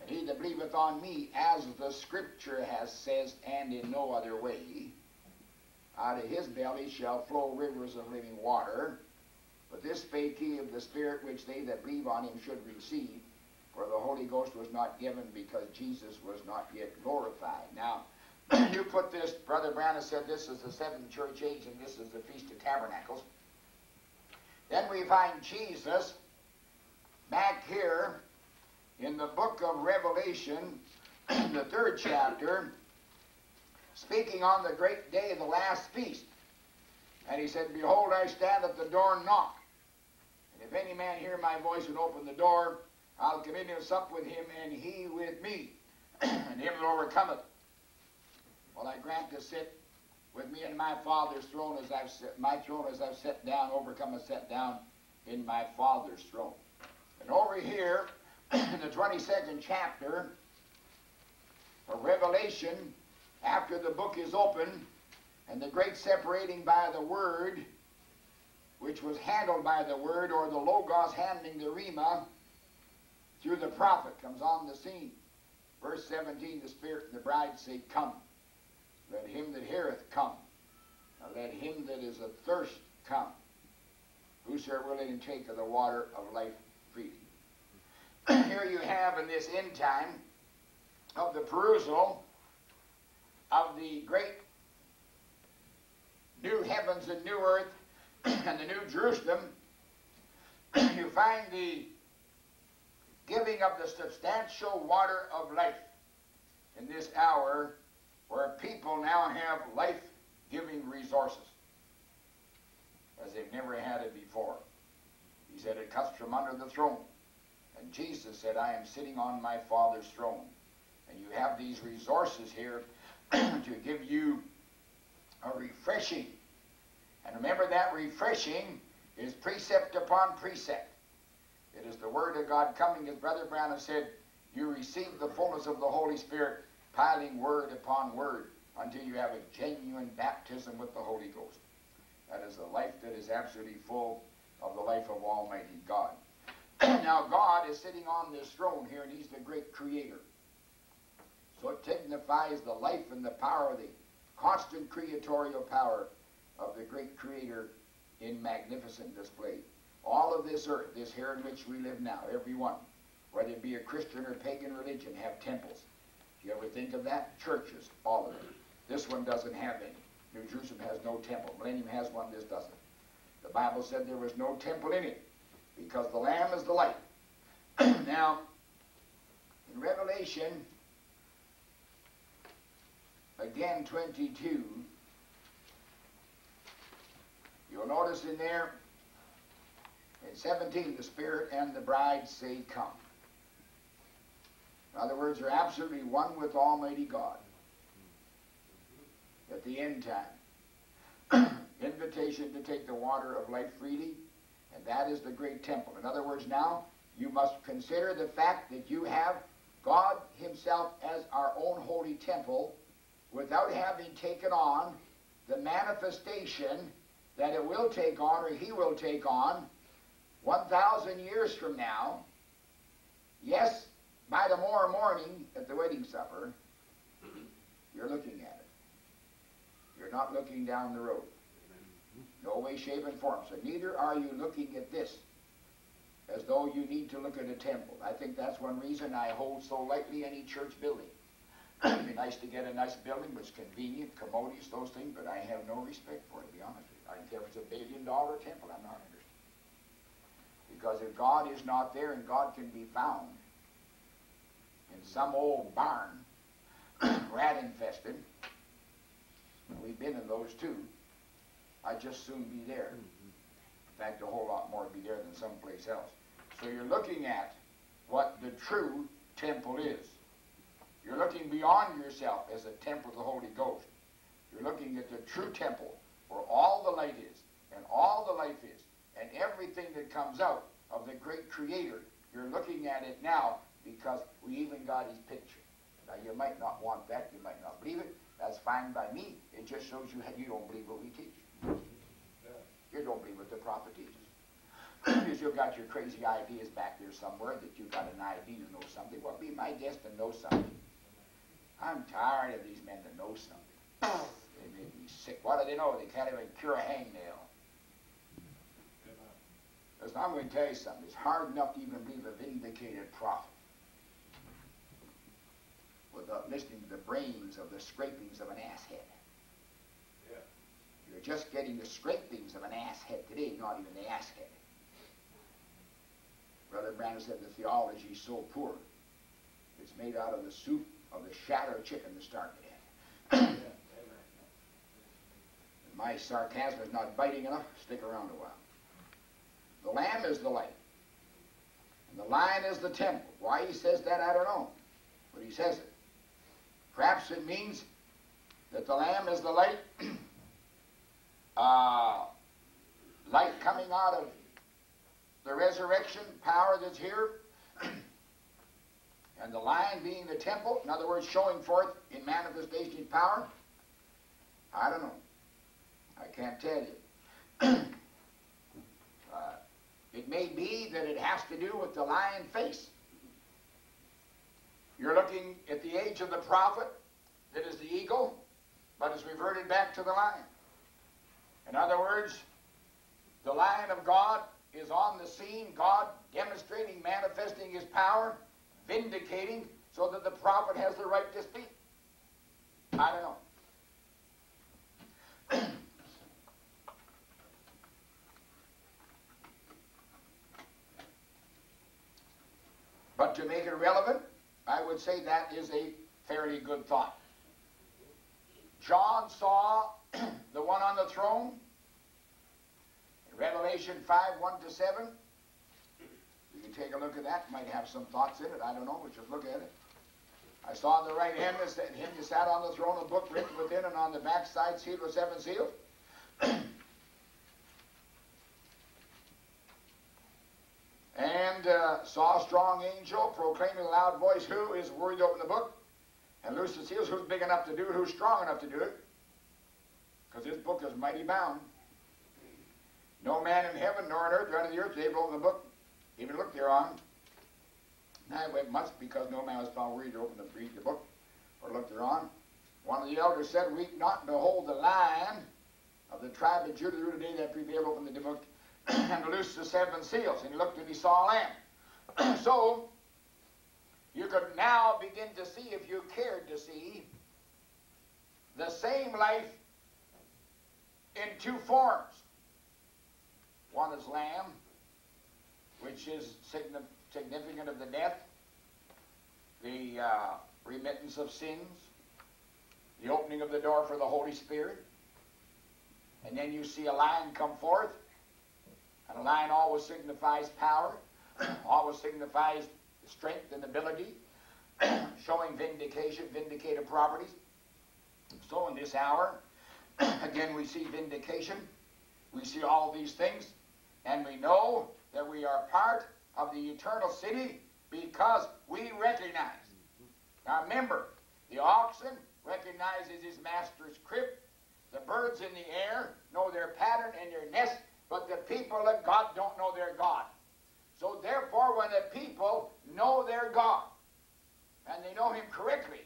And he that believeth on me, as the Scripture has says, and in no other way, out of his belly shall flow rivers of living water. But this spake he of the Spirit which they that believe on him should receive. For the Holy Ghost was not given because Jesus was not yet glorified. Now, you put this, Brother Brown Branham said this is the seventh church age and this is the Feast of Tabernacles. Then we find Jesus back here in the book of Revelation, the third chapter, speaking on the great day of the last feast. And he said, Behold, I stand at the door and knock. And if any man hear my voice and open the door, I'll come in and sup with him, and he with me, and him that overcometh. Well, I grant to sit with me in my Father's throne as I've set, my throne as I've set down, overcome and set down in my Father's throne. And over here, in the 22nd chapter of Revelation, after the book is open, and the great separating by the Word, which was handled by the Word, or the Logos handling the Rhema, through the prophet comes on the scene. Verse 17, the Spirit and the bride say, Come. Let him that heareth come. Now let him that is athirst come. Whosoever will let take of the water of life. Here you have in this end time of the perusal of the great new heavens and new earth and the new Jerusalem, you find the giving of the substantial water of life in this hour where people now have life-giving resources as they've never had it before. He said it comes from under the throne. And Jesus said, I am sitting on my Father's throne. And you have these resources here to give you a refreshing. And remember that refreshing is precept upon precept. It is the Word of God coming, as Brother Branham said, you receive the fullness of the Holy Spirit, piling word upon word until you have a genuine baptism with the Holy Ghost. That is a life that is absolutely full of the life of Almighty God. now, God is sitting on this throne here, and He's the great creator. So it signifies the life and the power, the constant creatorial power of the great creator in magnificent display. All of this earth, this here in which we live now, every one, whether it be a Christian or pagan religion, have temples. Do you ever think of that? Churches, all of them. This one doesn't have any. New Jerusalem has no temple. Millennium has one, this doesn't. The Bible said there was no temple in it because the Lamb is the light. now, in Revelation, again 22, you'll notice in there, in 17, the Spirit and the bride say, Come. In other words, they're absolutely one with Almighty God at the end time. invitation to take the water of life freely, and that is the great temple. In other words, now you must consider the fact that you have God Himself as our own holy temple without having taken on the manifestation that it will take on or He will take on 1,000 years from now. Yes, by tomorrow morning at the wedding supper, you're looking at it. You're not looking down the road. No way, shape, and form. So neither are you looking at this as though you need to look at a temple. I think that's one reason I hold so lightly any church building. It'd be nice to get a nice building that's convenient, commodious, those things, but I have no respect for it, to be honest with you. I care if it's a billion dollar temple, I'm not interested. Because if God is not there and God can be found in some old barn, rat infested, we've been in those too, I'd just soon be there. Mm-hmm. In fact, a whole lot more would be there than someplace else. So you're looking at what the true temple is. You're looking beyond yourself as a temple of the Holy Ghost. You're looking at the true temple where all the light is and all the life is and everything that comes out of the great Creator. You're looking at it now because we even got his picture. Now, you might not want that. You might not believe it. That's fine by me. It just shows you you don't believe what we teach. You don't believe what the prophet teaches. Because you've got your crazy ideas back there somewhere that you've got an idea to know something. Well, be my guest and know something. I'm tired of these men that know something. They make me sick. What do they know? They can't even cure a hangnail. Listen, I'm going to tell you something. It's hard enough to even believe a vindicated prophet without listening to the brains of the scrapings of an ass head. Yeah. You're just getting the scrapings of an ass head today, not even the ass head. Brother Branham said the theology is so poor. It's made out of the soup of the shatter chicken to start with. My sarcasm is not biting enough. Stick around a while. The lamb is the light. And the lion is the temple. Why he says that, I don't know. But he says it. Perhaps it means that the lamb is the light. uh, light coming out of the resurrection power that's here. and the lion being the temple, in other words, showing forth in manifestation power. I don't know. I can't tell you. uh, it may be that it has to do with the lion face. You're looking at the age of the prophet, that is the eagle, but is reverted back to the lion. In other words, the lion of God is on the scene, God demonstrating, manifesting his power, vindicating, so that the prophet has the right to speak. I don't know. but to make it relevant, I would say that is a fairly good thought. John saw the one on the throne in Revelation 5 1 to 7. You can take a look at that. Might have some thoughts in it. I don't know, but just look at it. I saw on the right hand him who sat on the throne, a book written within, and on the back side sealed with seven seals. and uh, saw a strong angel proclaiming in a loud voice, Who is worthy to open the book and loose the seals? Who's big enough to do it? Who's strong enough to do it? Because this book is mighty bound. No man in heaven nor on earth or under the earth is able to open the book, even look thereon. Now it much because no man was found worthy to open the, read the book or look thereon. One of the elders said, Weep not behold the lion of the tribe of Judah, the root of day that prevailed, opened the book and loosed the seven seals. And he looked and he saw a lamb. so, you could now begin to see, if you cared to see, the same life in two forms. One is lamb, which is significant of the death, the uh, remittance of sins, the opening of the door for the Holy Spirit. And then you see a lion come forth, and a lion always signifies power, always signifies strength and ability, showing vindication, vindicative properties. So in this hour, Again, we see vindication. We see all these things. And we know that we are part of the eternal city because we recognize. Now remember, the oxen recognizes his master's crib. The birds in the air know their pattern and their nest, but the people of God don't know their God. So therefore, when the people know their God, and they know him correctly,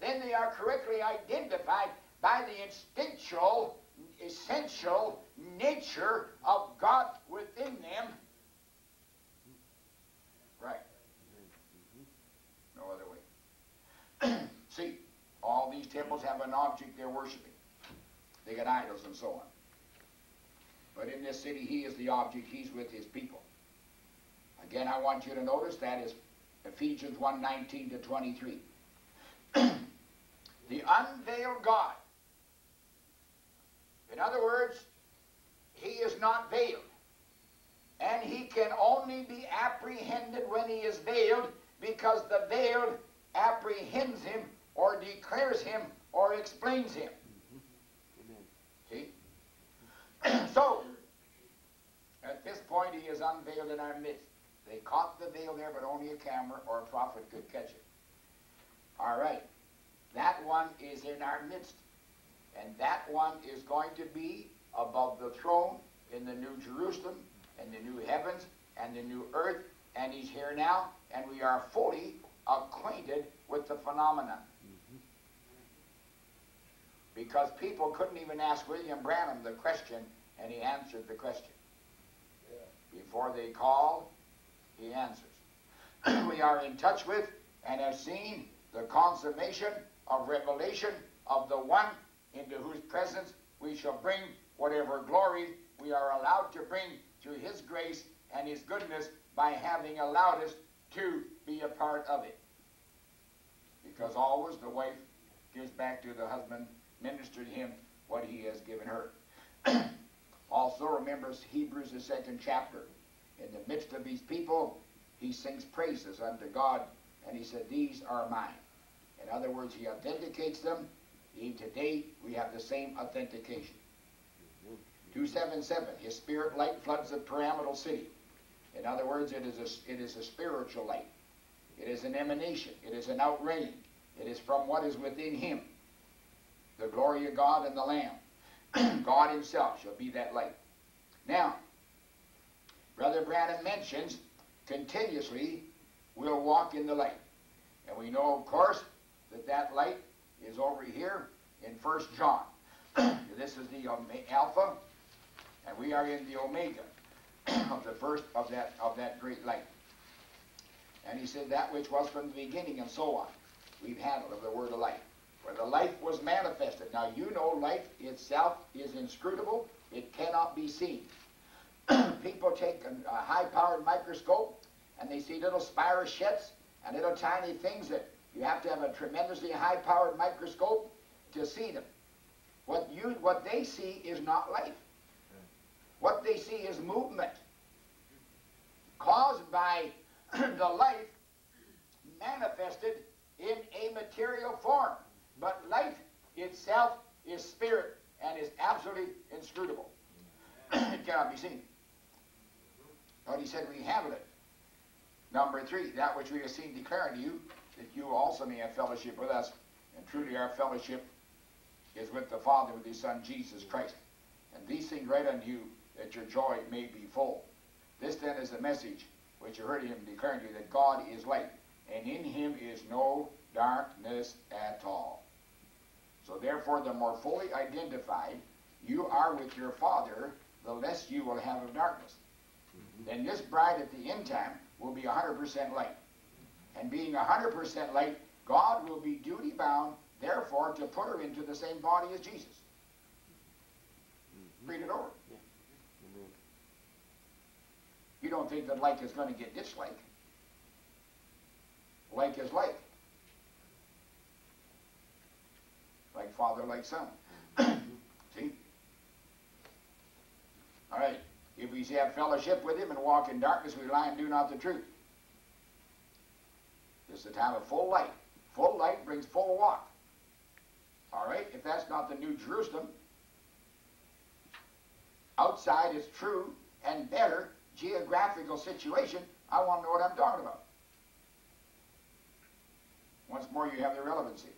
then they are correctly identified by the instinctual, essential nature of God within them. Right. No other way. See, all these temples have an object they're worshiping. They got idols and so on. But in this city, he is the object. He's with his people. Again, I want you to notice that is Ephesians 1, 19 to 23. the unveiled God. In other words, he is not veiled. And he can only be apprehended when he is veiled because the veiled apprehends him or declares him or explains him. See? so, at this point, he is unveiled in our midst. They caught the veil there, but only a camera or a prophet could catch it. All right. That one is in our midst. And that one is going to be above the throne in the New Jerusalem and the new heavens and the new earth. And he's here now, and we are fully acquainted with the phenomenon. Mm-hmm. Because people couldn't even ask William Branham the question, and he answered the question. Before they called, he answers. we are in touch with and have seen the consummation of revelation of the one into whose presence we shall bring whatever glory we are allowed to bring through his grace and his goodness by having allowed us to be a part of it. Because always the wife gives back to the husband, minister to him what he has given her. also remembers Hebrews the second chapter. In the midst of these people, he sings praises unto God, and he said, These are mine. In other words, he authenticates them. Even today, we have the same authentication. 277, his spirit light floods the pyramidal city. In other words, it is, a, it is a spiritual light. It is an emanation. It is an outraying. It is from what is within him. The glory of God and the Lamb. God himself shall be that light. Now, Brother Branham mentions continuously we'll walk in the light. And we know, of course, that that light is over here in First John. this is the Alpha, and we are in the Omega of the first of that of that great light. And he said that which was from the beginning and so on. We've handled of the word of light. Where the light was manifested. Now you know life itself is inscrutable. It cannot be seen. People take a, a high-powered microscope and they see little spirochetes and little tiny things that you have to have a tremendously high-powered microscope to see them. What you, what they see is not life. What they see is movement caused by the life manifested in a material form. But life itself is spirit and is absolutely inscrutable. it cannot be seen. But he said, we have it. Number three, that which we have seen declaring to you, that you also may have fellowship with us. And truly our fellowship is with the Father, with his Son, Jesus Christ. And these things write unto you, that your joy may be full. This then is the message which you heard him declaring to you, that God is light, and in him is no darkness at all. So therefore, the more fully identified you are with your Father, the less you will have of darkness. Mm-hmm. Then this bride at the end time will be 100% light. And being 100% light, God will be duty bound, therefore, to put her into the same body as Jesus. Mm-hmm. Read it over. Yeah. Mm-hmm. You don't think that like is going to get dislike. Like is like. Like father, like son. See? All right. If we have fellowship with him and walk in darkness, we lie and do not the truth. Is the time of full light. Full light brings full walk. All right? If that's not the New Jerusalem, outside is true and better geographical situation, I want to know what I'm talking about. Once more, you have the relevancy.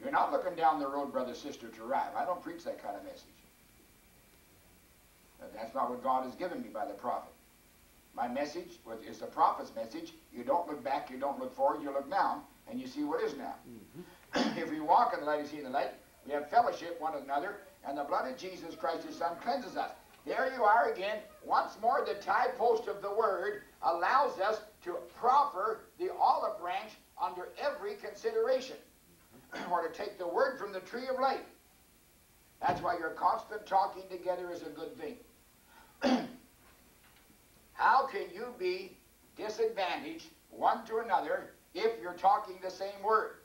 You're not looking down the road, brother, sister, to arrive. I don't preach that kind of message. That's not what God has given me by the prophet. My message is the prophet's message. You don't look back, you don't look forward, you look now, and you see what is now. Mm-hmm. if we walk in the light, you see in the light. We have fellowship one with another, and the blood of Jesus Christ, his Son, cleanses us. There you are again. Once more, the tie post of the word allows us to proffer the olive branch under every consideration, or to take the word from the tree of life. That's why your constant talking together is a good thing. How can you be disadvantaged one to another if you're talking the same word?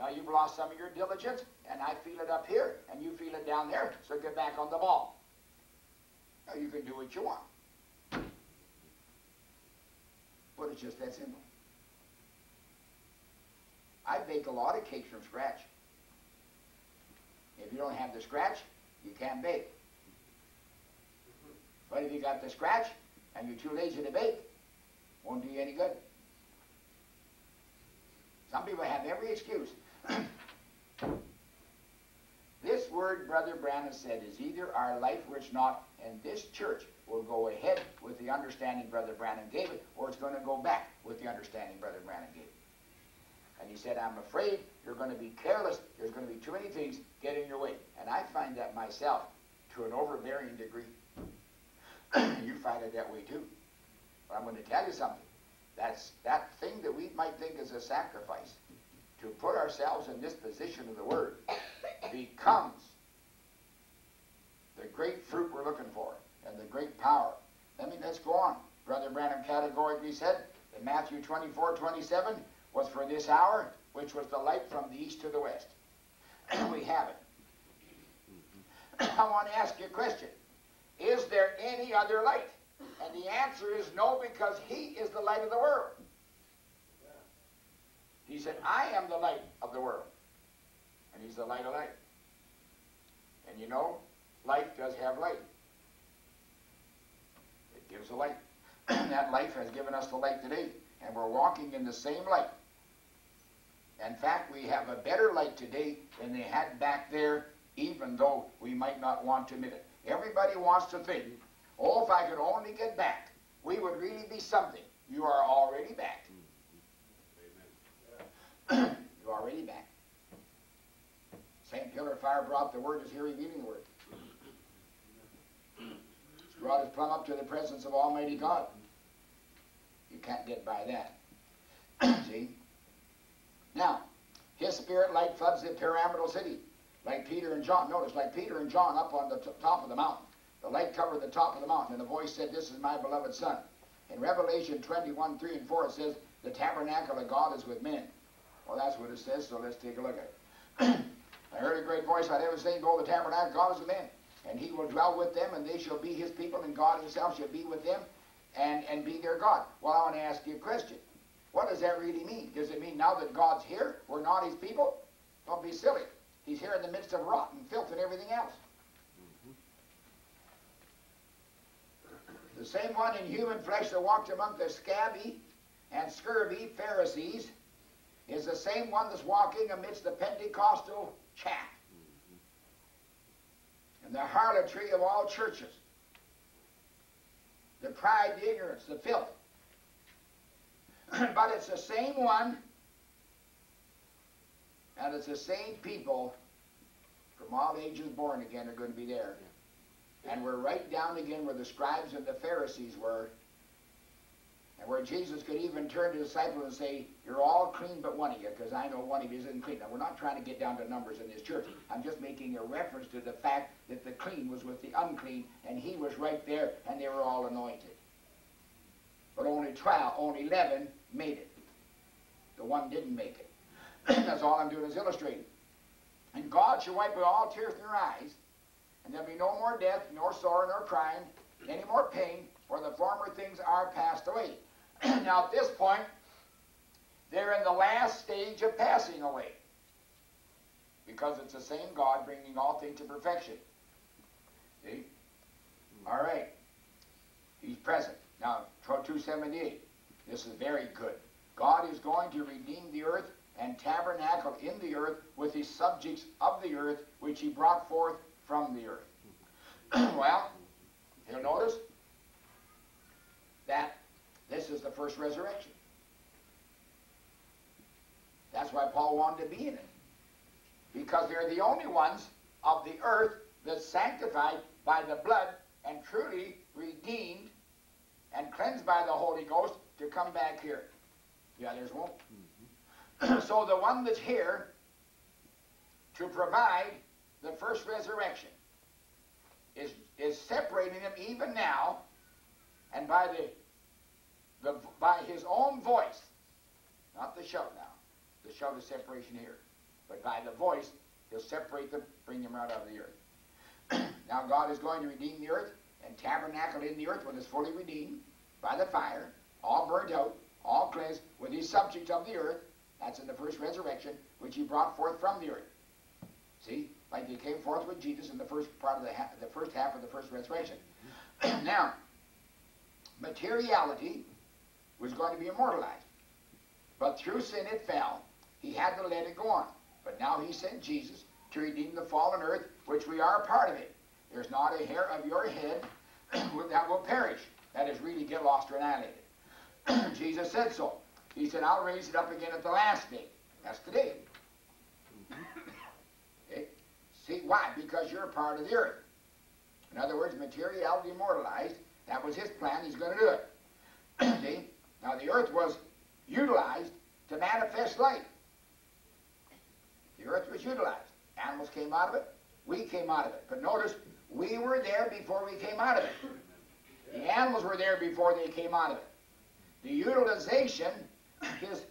Now you've lost some of your diligence, and I feel it up here, and you feel it down there, so get back on the ball. Now you can do what you want. But it's just that simple. I bake a lot of cakes from scratch. If you don't have the scratch, you can't bake. But if you got the scratch and you're too lazy to bake, won't do you any good. Some people have every excuse. this word, Brother Branham said, is either our life or it's not, and this church will go ahead with the understanding Brother Branham gave it, or it's going to go back with the understanding Brother Branham gave it. And he said, I'm afraid you're going to be careless. There's going to be too many things get in your way. And I find that myself to an overbearing degree. you find it that way too. But I'm going to tell you something. That's that thing that we might think is a sacrifice to put ourselves in this position of the Word becomes the great fruit we're looking for and the great power. I mean, let's go on. Brother Branham categorically said in Matthew 24, 27, was for this hour, which was the light from the east to the west. we have it. I want to ask you a question. Is there any other light? And the answer is no, because he is the light of the world. He said, I am the light of the world. And he's the light of light. And you know, life does have light. It gives a light. that life has given us the light today. And we're walking in the same light. In fact, we have a better light today than they had back there, even though we might not want to admit it. Everybody wants to think, oh, if I could only get back, we would really be something. You are already back. Mm-hmm. You're already back. St. Pillar Fire brought the word is here revealing the word. It's brought us plumb up to the presence of Almighty God. You can't get by that. See? Now, his spirit light floods the pyramidal city, like Peter and John. Notice, like Peter and John up on the top of the mountain. The light covered the top of the mountain, and the voice said, This is my beloved Son. In Revelation 21, 3 and 4, it says, The tabernacle of God is with men. Well, that's what it says, so let's take a look at it. I heard a great voice out there saying, Go the tabernacle, of God is with men. And he will dwell with them, and they shall be his people, and God himself shall be with them, and, and be their God. Well, I want to ask you a question. What does that really mean? Does it mean now that God's here, we're not his people? Don't be silly. He's here in the midst of rot and filth and everything else. The same one in human flesh that walked among the scabby and scurvy Pharisees is the same one that's walking amidst the Pentecostal chaff and the harlotry of all churches. The pride, the ignorance, the filth. but it's the same one, and it's the same people from all ages born again are going to be there. And we're right down again where the scribes and the Pharisees were, and where Jesus could even turn to the disciples and say, You're all clean but one of you, because I know one of you isn't clean. Now, we're not trying to get down to numbers in this church. I'm just making a reference to the fact that the clean was with the unclean, and he was right there, and they were all anointed. But only 12, only 11 made it. The one didn't make it. That's all I'm doing is illustrating. And God shall wipe away all tears from your eyes, and there'll be no more death, nor sorrow, nor crying, any more pain, for the former things are passed away. now at this point, they're in the last stage of passing away. Because it's the same God bringing all things to perfection. See? All right. He's present. Now, 278. This is very good. God is going to redeem the earth and tabernacle in the earth with his subjects of the earth, which he brought forth from the earth. well, you'll notice that this is the first resurrection. That's why Paul wanted to be in it. Because they're the only ones of the earth that's sanctified by the blood and truly redeemed and cleansed by the Holy Ghost to come back here. The others won't. So the one that's here to provide the first resurrection is, is separating them even now and by the, the by his own voice, not the shout now. The shout is separation here. But by the voice, he'll separate them, bring them out of the earth. now God is going to redeem the earth and tabernacle in the earth when it's fully redeemed by the fire, all burnt out, all cleansed, with his subjects of the earth. That's in the first resurrection, which he brought forth from the earth. See, like he came forth with Jesus in the first part of the, the first half of the first resurrection. now, materiality was going to be immortalized, but through sin it fell. He had to let it go on. But now he sent Jesus to redeem the fallen earth, which we are a part of it. There's not a hair of your head that will perish. That is really get lost or annihilated. Jesus said so. He said, I'll raise it up again at the last day. That's today. Okay? Mm-hmm. Eh? See, why? Because you're a part of the earth. In other words, materiality immortalized. That was his plan. He's going to do it. See? Now, the earth was utilized to manifest light. The earth was utilized. Animals came out of it. We came out of it. But notice, we were there before we came out of it. The animals were there before they came out of it. The utilization is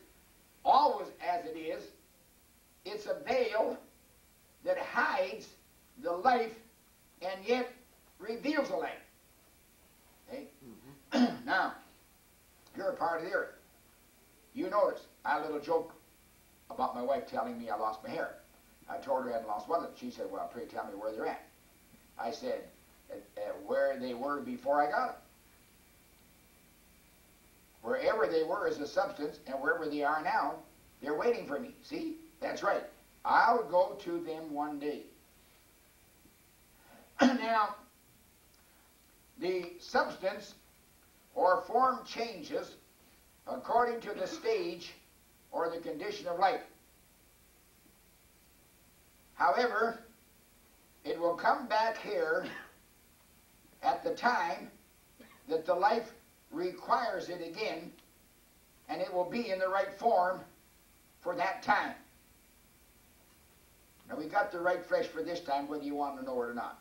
always as it is. It's a veil that hides the life and yet reveals the life. Okay? Mm-hmm. now, you're a part of the earth. You notice, I had a little joke about my wife telling me I lost my hair. I told her I hadn't lost one of them. She said, well, pray tell me where they're at. I said, uh, where they were before I got them. Wherever they were as a substance and wherever they are now, they're waiting for me. See? That's right. I'll go to them one day. now, the substance or form changes according to the stage or the condition of life. However, it will come back here at the time that the life requires it again, and it will be in the right form for that time. Now, we got the right flesh for this time, whether you want to know it or not.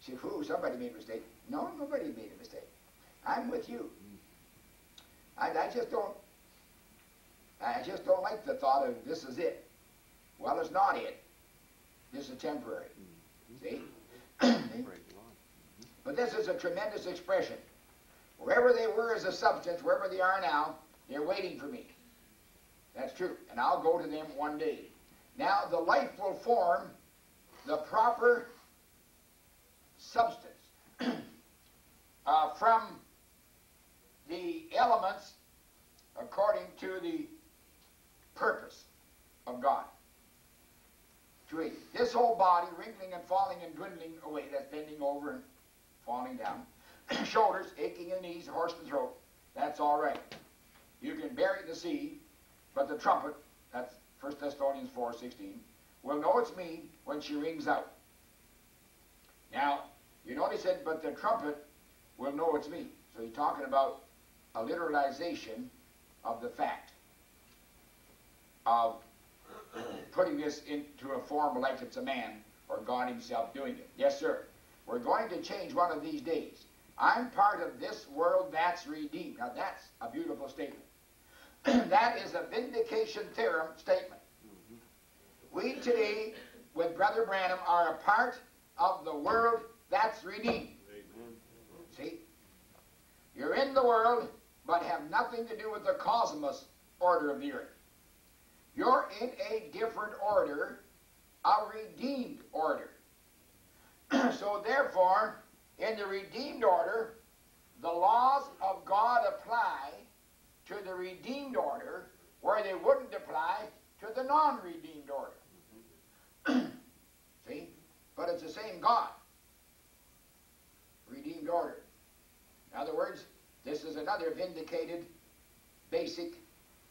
See, who? Somebody made a mistake. No, nobody made a mistake. I'm with you. I, I just don't. I just don't like the thought of this is it. Well, it's not it. This is temporary. See? but this is a tremendous expression. Wherever they were as a substance, wherever they are now, they're waiting for me. That's true. And I'll go to them one day. Now, the life will form the proper substance uh, from the elements according to the purpose of God. Three, this whole body wrinkling and falling and dwindling away, that's bending over and falling down. Shoulders aching in the knees, hoarse in the throat, that's all right. You can bury the seed, but the trumpet, that's 1 Thessalonians 4, 16, will know it's me when she rings out. Now, you notice it, but the trumpet will know it's me. So he's talking about a literalization of the fact of putting this into a form like it's a man or God himself doing it. Yes, sir. We're going to change one of these days. I'm part of this world that's redeemed. Now, that's a beautiful statement. that is a vindication theorem statement. We today, with Brother Branham, are a part of the world that's redeemed. See? You're in the world, but have nothing to do with the cosmos order of the earth. You're in a different order, a redeemed order. so therefore, in the redeemed order, the laws of God apply to the redeemed order where they wouldn't apply to the non-redeemed order. See? But it's the same God. Redeemed order. In other words, this is another vindicated basic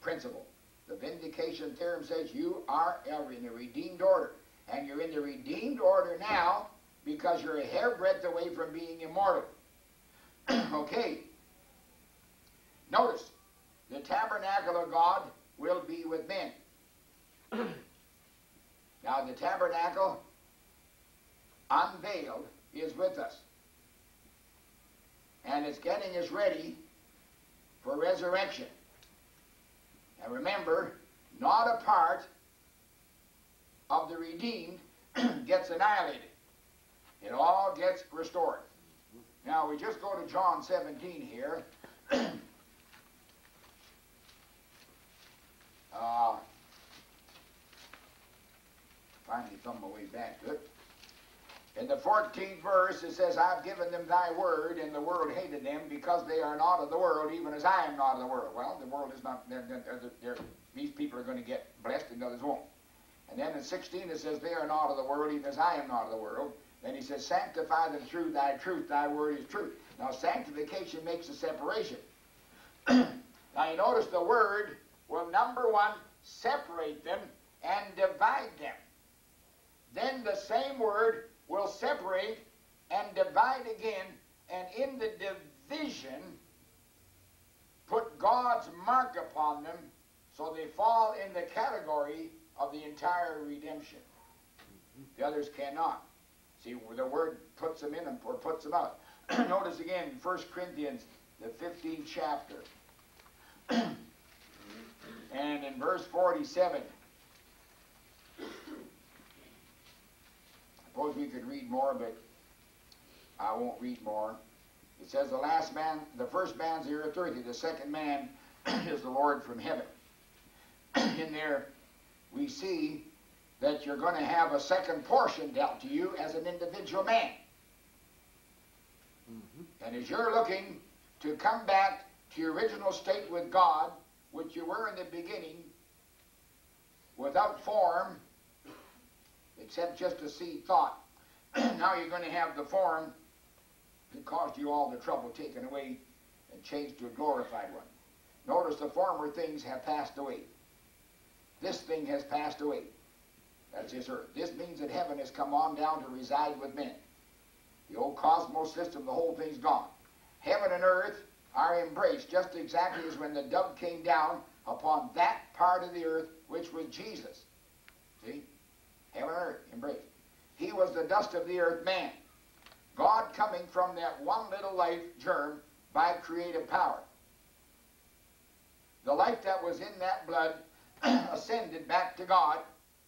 principle. The vindication theorem says you are in the redeemed order. And you're in the redeemed order now because you're a hairbreadth away from being immortal. okay. Notice, the tabernacle of God will be with men. now, the tabernacle, unveiled, is with us. And it's getting us ready for resurrection. And remember, not a part of the redeemed gets annihilated. It all gets restored. Now we just go to John 17 here. uh, finally found my way back to it. In the 14th verse, it says, I've given them thy word, and the world hated them because they are not of the world, even as I am not of the world. Well, the world is not, they're, they're, they're, these people are going to get blessed and others won't. And then in 16 it says, They are not of the world, even as I am not of the world. Then he says, Sanctify them through thy truth, thy word is truth. Now, sanctification makes a separation. now, you notice the word will, number one, separate them and divide them. Then the same word will separate and divide again, and in the division, put God's mark upon them so they fall in the category of the entire redemption. The others cannot. See, the word puts them in or puts them out. Notice again, 1 Corinthians, the 15th chapter. and in verse 47, suppose we could read more, but I won't read more. It says, The last man, the first man's the earth earthy, the second man is the Lord from heaven. in there, we see that you're going to have a second portion dealt to you as an individual man. Mm-hmm. And as you're looking to come back to your original state with God, which you were in the beginning, without form, except just a seed thought. now you're going to have the form that caused you all the trouble taken away and changed to a glorified one. Notice the former things have passed away. This thing has passed away. That's this earth. This means that heaven has come on down to reside with men. The old cosmos system, the whole thing's gone. Heaven and earth are embraced just exactly as when the dove came down upon that part of the earth which was Jesus. See? Heaven and earth embraced. He was the dust of the earth man. God coming from that one little life germ by creative power. The life that was in that blood ascended back to God,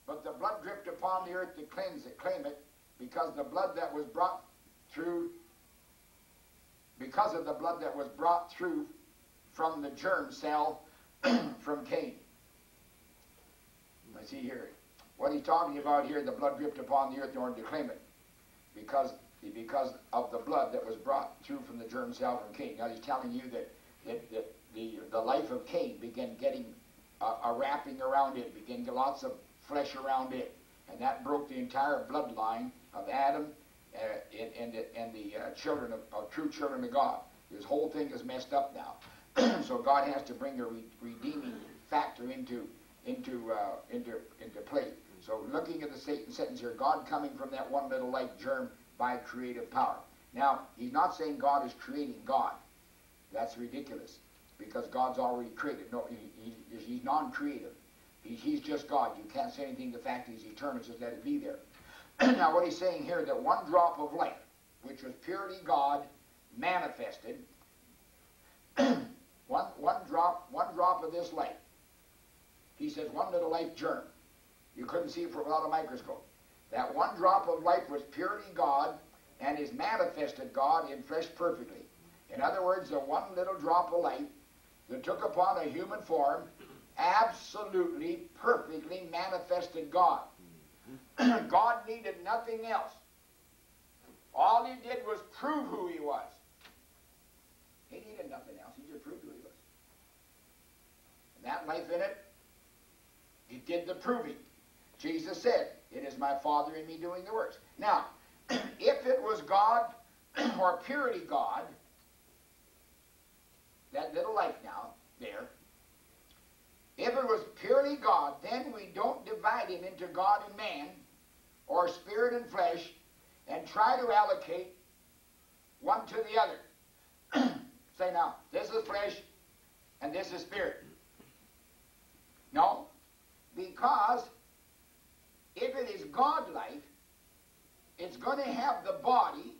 but the blood dripped upon the earth to cleanse it, claim it, because the blood that was brought through, because of the blood that was brought through from the germ cell from Cain. I see here. What he's talking about here, the blood dripped upon the earth in order to claim it. Because, because of the blood that was brought through from the germ cell from Cain. Now he's telling you that, that, that the, the life of Cain began getting a, a wrapping around it, began lots of flesh around it. And that broke the entire bloodline of Adam uh, and, and, the, and the uh, children of, of, true children of God. This whole thing is messed up now. so God has to bring a re redeeming factor into into uh, into into play. So looking at the Satan sentence here, God coming from that one little light germ by creative power. Now, he's not saying God is creating God. That's ridiculous because God's already created. No, he, he, he's non-creative. He, he's just God. You can't say anything the fact he's eternal, just let it be there. now what he's saying here, that one drop of light, which was purely God, manifested, one, one, drop, one drop of this light, he says one little light germ. You couldn't see it without a microscope. That one drop of light was purely God and is manifested God in flesh perfectly. In other words, the one little drop of light that took upon a human form absolutely, perfectly manifested God. God needed nothing else All he did was prove who he was. He needed nothing else. He just proved who he was. And that life in it, he did the proving. Jesus said, It is my Father in me doing the works. Now, if it was God or purity God, that little life now, there, if it was purely God, then we don't divide him into God and man, or spirit and flesh, and try to allocate one to the other. Say now, this is flesh and this is spirit. No, because if it is God life, it's going to have the body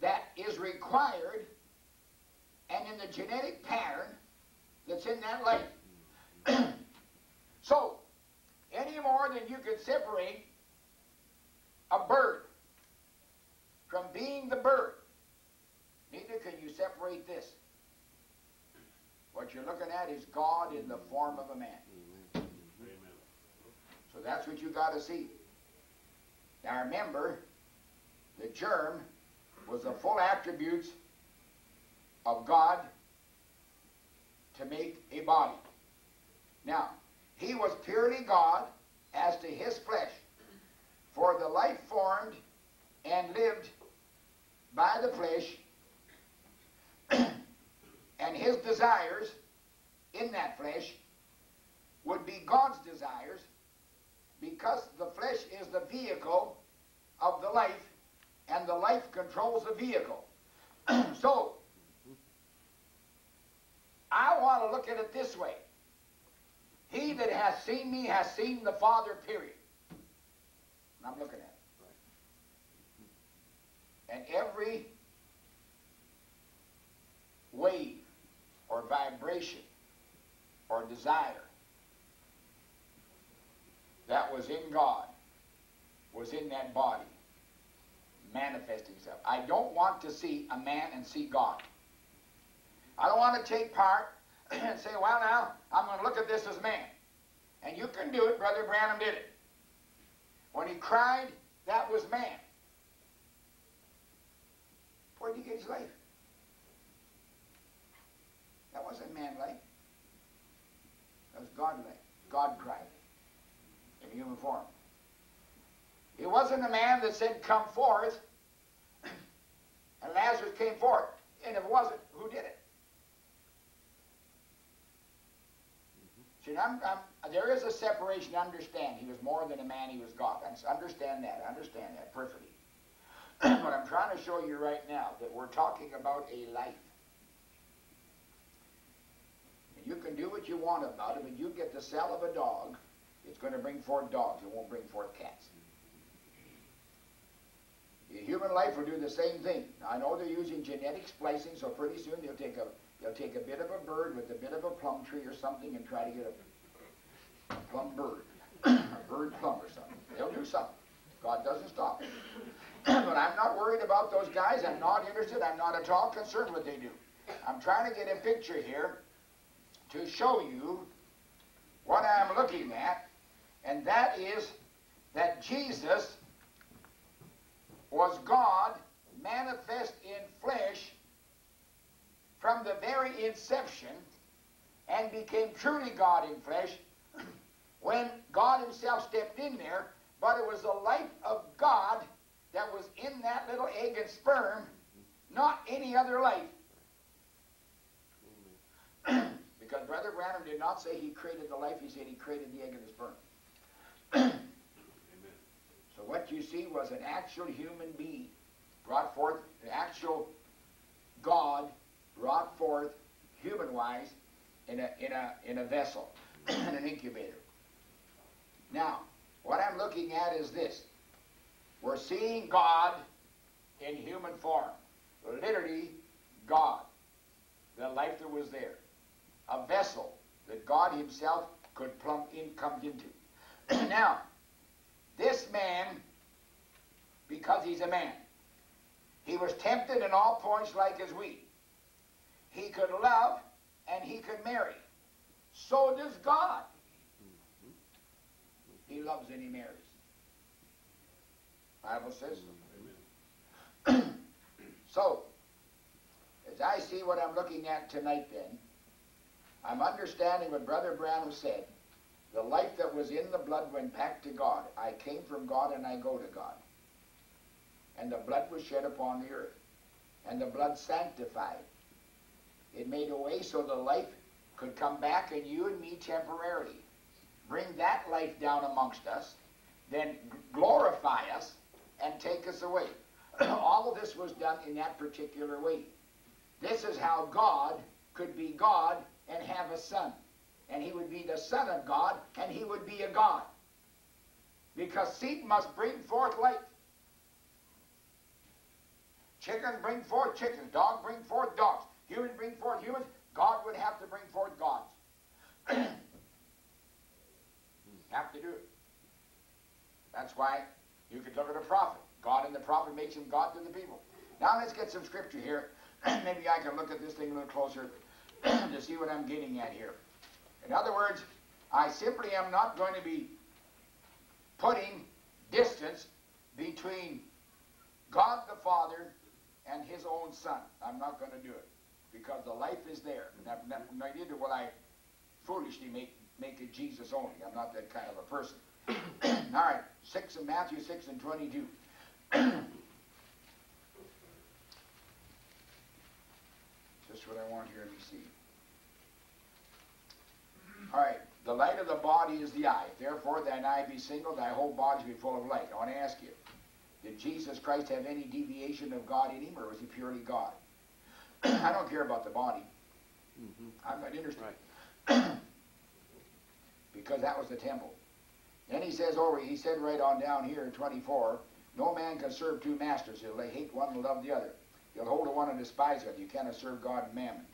that is required and in the genetic pattern that's in that life. so, any more than you could separate a bird from being the bird, neither can you separate this. What you're looking at is God in the form of a man. So that's what you got to see. Now remember, the germ was the full attributes of God to make a body. Now, he was purely God as to his flesh, for the life formed and lived by the flesh, and his desires in that flesh would be God's desires, because the flesh is the vehicle of the life, and the life controls the vehicle. so, I want to look at it this way. He that has seen me has seen the Father, period. And I'm looking at it. And every wave or vibration or desire that was in God was in that body manifesting itself. I don't want to see a man and see God. I don't want to take part and say, well, now, I'm going to look at this as man. And you can do it. Brother Branham did it. When he cried, that was man. Where he get his life? That wasn't man life. That was God life. God cried in human form. It wasn't a man that said, come forth, and Lazarus came forth. And if it wasn't, who did it? See, I'm, I'm, there is a separation. Understand, he was more than a man; he was God. Understand that. Understand that perfectly. but I'm trying to show you right now that we're talking about a life. You can do what you want about it, but you get the cell of a dog, it's going to bring forth dogs. It won't bring forth cats. The human life will do the same thing. Now, I know they're using genetic splicing, so pretty soon they'll take a they'll take a bit of a bird with a bit of a plum tree or something and try to get a, plum bird, a bird plum or something. They'll do something. God doesn't stop. but I'm not worried about those guys. I'm not interested. I'm not at all concerned what they do. I'm trying to get a picture here to show you what I'm looking at, and that is that Jesus was God manifest in flesh from the very inception and became truly God in flesh when God Himself stepped in there, but it was the life of God that was in that little egg and sperm, not any other life. because Brother Branham did not say he created the life, he said he created the egg and the sperm. so what you see was an actual human being brought forth, the actual God brought forth human-wise in a, in a, in a vessel, in an incubator. Now, what I'm looking at is this. We're seeing God in human form. Literally, God. The life that was there. A vessel that God himself could plump in, come into. now, this man, because he's a man, he was tempted in all points like as we. He could love and he could marry. So does God. He loves and he marries. Bible says so. so, as I see what I'm looking at tonight, then, I'm understanding what Brother Branham said. The life that was in the blood went back to God. I came from God and I go to God. And the blood was shed upon the earth. And the blood sanctified. It made a way so the life could come back in you and me temporarily. Bring that life down amongst us, then glorify us and take us away. All of this was done in that particular way. This is how God could be God and have a son. And he would be the son of God and he would be a God. Because seed must bring forth life. Chicken bring forth chickens. Dog bring forth dogs. Human bring forth humans. God would have to bring forth gods. have to do it. That's why you could look at a prophet. God and the prophet makes him God to the people. Now let's get some scripture here. Maybe I can look at this thing a little closer to see what I'm getting at here. In other words, I simply am not going to be putting distance between God the Father and his own son. I'm not going to do it because the life is there. Now, neither will I foolishly make, make it Jesus only. I'm not that kind of a person. All right, 6 of Matthew 6 and 22. Just what I want here, let me see. All right, the light of the body is the eye. Therefore, thine eye be single, thy whole body be full of light. I want to ask you, did Jesus Christ have any deviation of God in him, or was he purely God? I don't care about the body. Mm-hmm. I'm not interested. Right. because that was the temple. Then he says over, he said right on down here in 24, no man can serve two masters. He'll hate one and love the other. He'll hold to one and despise the other. You cannot serve God and mammon.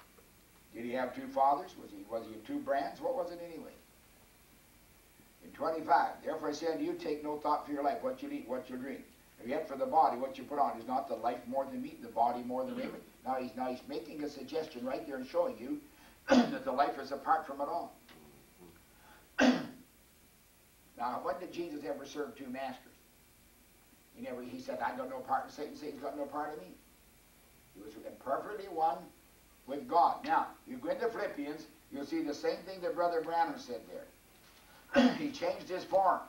Did he have two fathers? Was he was he two brands? What was it anyway? In 25, therefore I say unto you, take no thought for your life, what you eat, what you drink. And yet for the body, what you put on is not the life more than meat, the body more than raiment. Now he's now he's making a suggestion right there and showing you that the life is apart from it all. now, when did Jesus ever serve two masters? He never. He said, "I got no part in Satan. Satan's got no part in me." He was perfectly one with God. Now, you go into Philippians, you'll see the same thing that Brother Branham said there. he changed his form.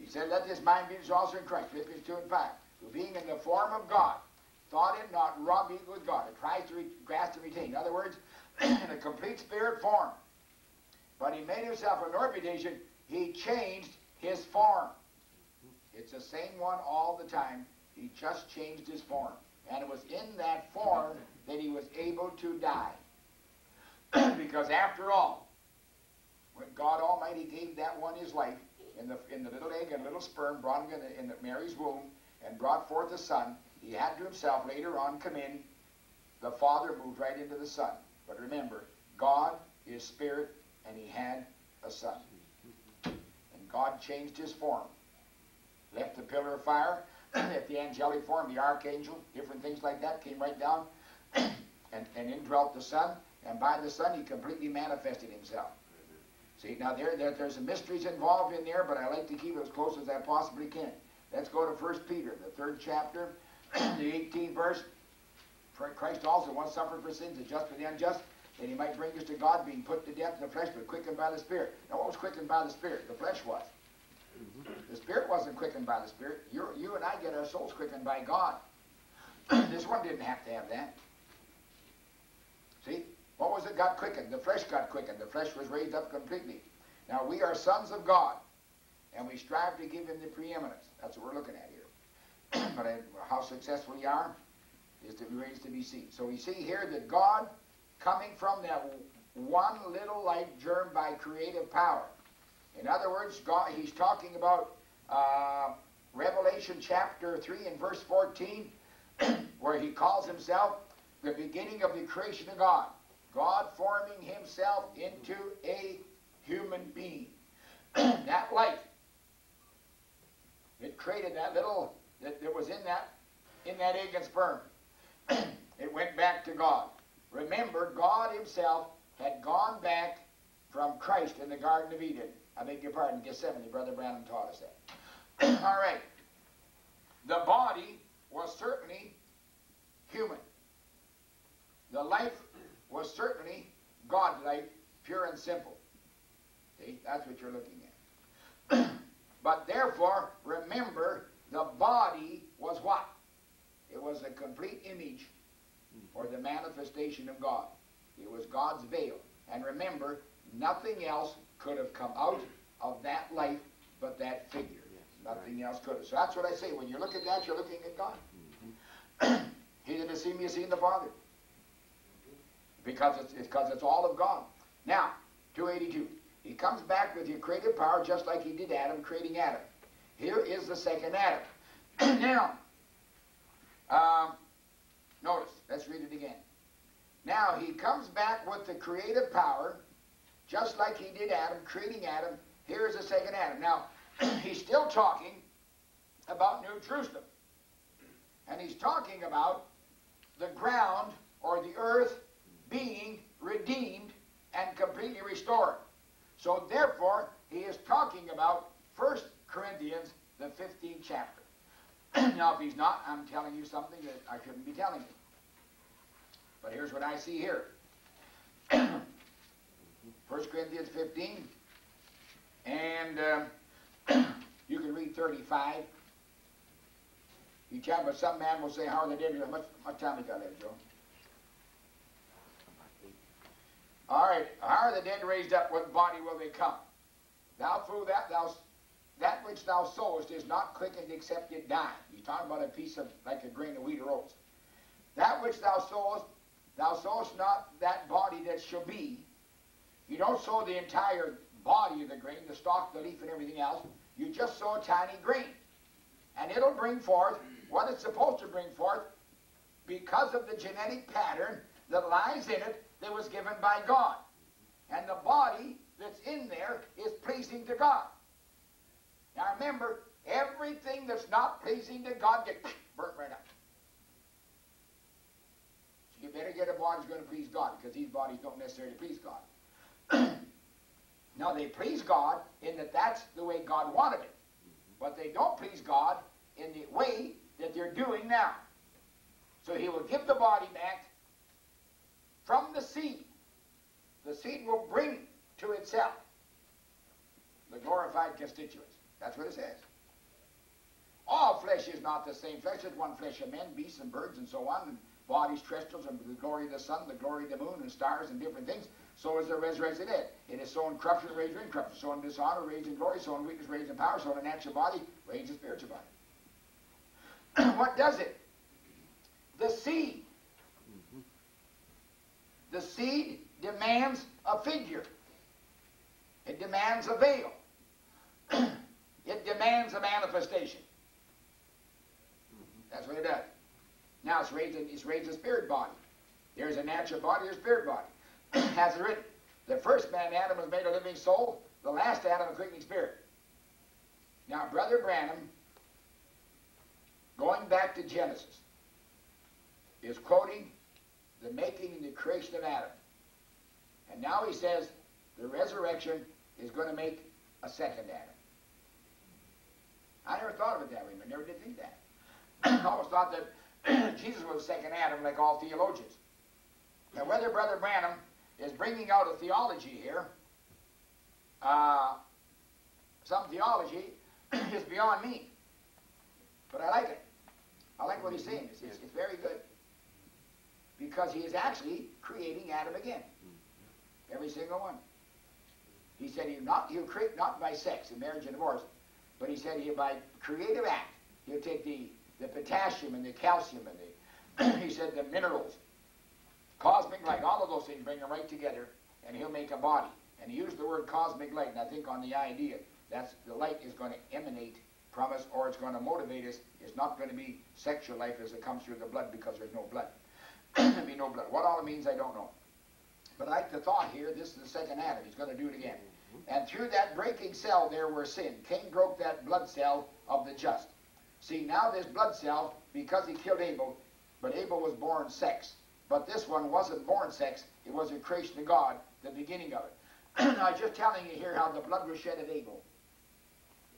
He said, Let this mind be also in Christ, Philippians 2 and 5. Who being in the form of God, thought it not robbery with God. It tries to grasp and retain. In other words, in a complete spirit form. But he made himself an reputation. He changed his form. It's the same one all the time. He just changed his form. And it was in that form that he was able to die. because after all, when God Almighty gave that one his life, in the, in the little egg and little sperm, brought him in, the, in the Mary's womb, and brought forth a son, he had to himself later on come in. The Father moved right into the Son. But remember, God is spirit, and he had a son. And God changed his form. Left the pillar of fire, left the angelic form, the archangel, different things like that came right down, and, and indwelt the Son, and by the Son he completely manifested himself. See, now there, there, there's some mysteries involved in there, but I like to keep it as close as I possibly can. Let's go to 1 Peter, the third chapter, the 18th verse. For Christ also once suffered for sins, the just for the unjust, that he might bring us to God, being put to death in the flesh, but quickened by the Spirit. Now, what was quickened by the Spirit? The flesh was. The Spirit wasn't quickened by the Spirit. you you and I get our souls quickened by God. this one didn't have to have that. See? What was it got quickened? The flesh got quickened. The flesh was raised up completely. Now, we are sons of God, and we strive to give him the preeminence. That's what we're looking at here. but how successful we are is to be raised to be seen. So we see here that God, coming from that one little light germ by creative power. In other words, God, he's talking about uh, Revelation chapter 3 and verse 14, where he calls himself the beginning of the creation of God. God forming himself into a human being. that light, it created that little that, that was in that in that egg and sperm. it went back to God. Remember, God himself had gone back from Christ in the Garden of Eden. I beg your pardon, Gethsemane. Brother Branham taught us that. All right. the body was certainly human. The life was certainly God-like, pure and simple. See, that's what you're looking at. but therefore, remember, the body was what? It was a complete image or the manifestation of God. It was God's veil. And remember, nothing else could have come out of that life but that figure. Yes, nothing right. else could have. So that's what I say. When you look at that, you're looking at God. Mm-hmm. he that has seen me has seen the Father. Because it's, because it's all of God. Now, 282. He comes back with your creative power just like he did Adam, creating Adam. Here is the second Adam. now, um, notice, let's read it again. Now, he comes back with the creative power, just like he did Adam, creating Adam. Here is the second Adam. Now, he's still talking about New Jerusalem. And he's talking about the ground or the earth being redeemed and completely restored. So therefore, he is talking about 1 Corinthians, the 15th chapter. now, if he's not, I'm telling you something that I shouldn't be telling you. But here's what I see here. 1 Corinthians 15, and uh, you can read 35. You can, but some man will say, how are the dead? How much, much time we got left, Joe? All right, how are the dead raised up? What body will they come? Thou through that thou that which thou sowest is not quickened except it die. He's talking about a piece of like a grain of wheat or oats. That which thou sowest, thou sowest not that body that shall be. You don't sow the entire body of the grain, the stalk, the leaf, and everything else. You just sow a tiny grain. And it'll bring forth what it's supposed to bring forth because of the genetic pattern that lies in it that was given by God. And the body that's in there is pleasing to God. Now remember, everything that's not pleasing to God gets burnt right up. So you better get a body that's going to please God because these bodies don't necessarily please God. now they please God in that that's the way God wanted it. But they don't please God in the way that they're doing now. So he will give the body back from the seed. The seed will bring to itself the glorified constituents. That's what it says. All flesh is not the same flesh. There's one flesh of men, beasts, and birds, and so on, and bodies, terrestrials, and the glory of the sun, the glory of the moon, and stars, and different things. So is the resurrected dead. It is so in corruption, raised in corruption. So in dishonor, raised in glory. So in weakness, raised in power. So in natural body, raised in spiritual body. what does it? The seed the seed demands a figure. It demands a veil. it demands a manifestation. That's what it does. Now it's raised, it's raised a spirit body. There's a natural body, there's a spirit body. Has it written? The first man, Adam, was made a living soul. The last Adam, a quickening spirit. Now, Brother Branham, going back to Genesis, is quoting the making and the creation of Adam. And now he says the resurrection is going to make a second Adam. I never thought of it that way, but never did think that. I always thought that Jesus was the second Adam, like all theologians. Now, whether Brother Branham is bringing out a theology here, uh, some theology is beyond me. But I like it. I like what he's saying. It's, it's, it's very good because he is actually creating Adam again. Every single one. He said he'll not he'll create not by sex and marriage and divorce, but he said he by creative act he'll take the the potassium and the calcium and the he said the minerals, cosmic light, all of those things, bring them right together, and he'll make a body. And he used the word cosmic light, and I think on the idea that's the light is going to emanate from us, or it's going to motivate us. It's not going to be sexual life as it comes through the blood because there's no blood. There'll be no blood. What all it means, I don't know. But I like the thought here, this is the second Adam. He's going to do it again. Mm-hmm. And through that breaking cell there were sin. Cain broke that blood cell of the just. See, now this blood cell, because he killed Abel, but Abel was born sex. But this one wasn't born sex. It was a creation of God, the beginning of it. I was just telling you here how the blood was shed at Abel.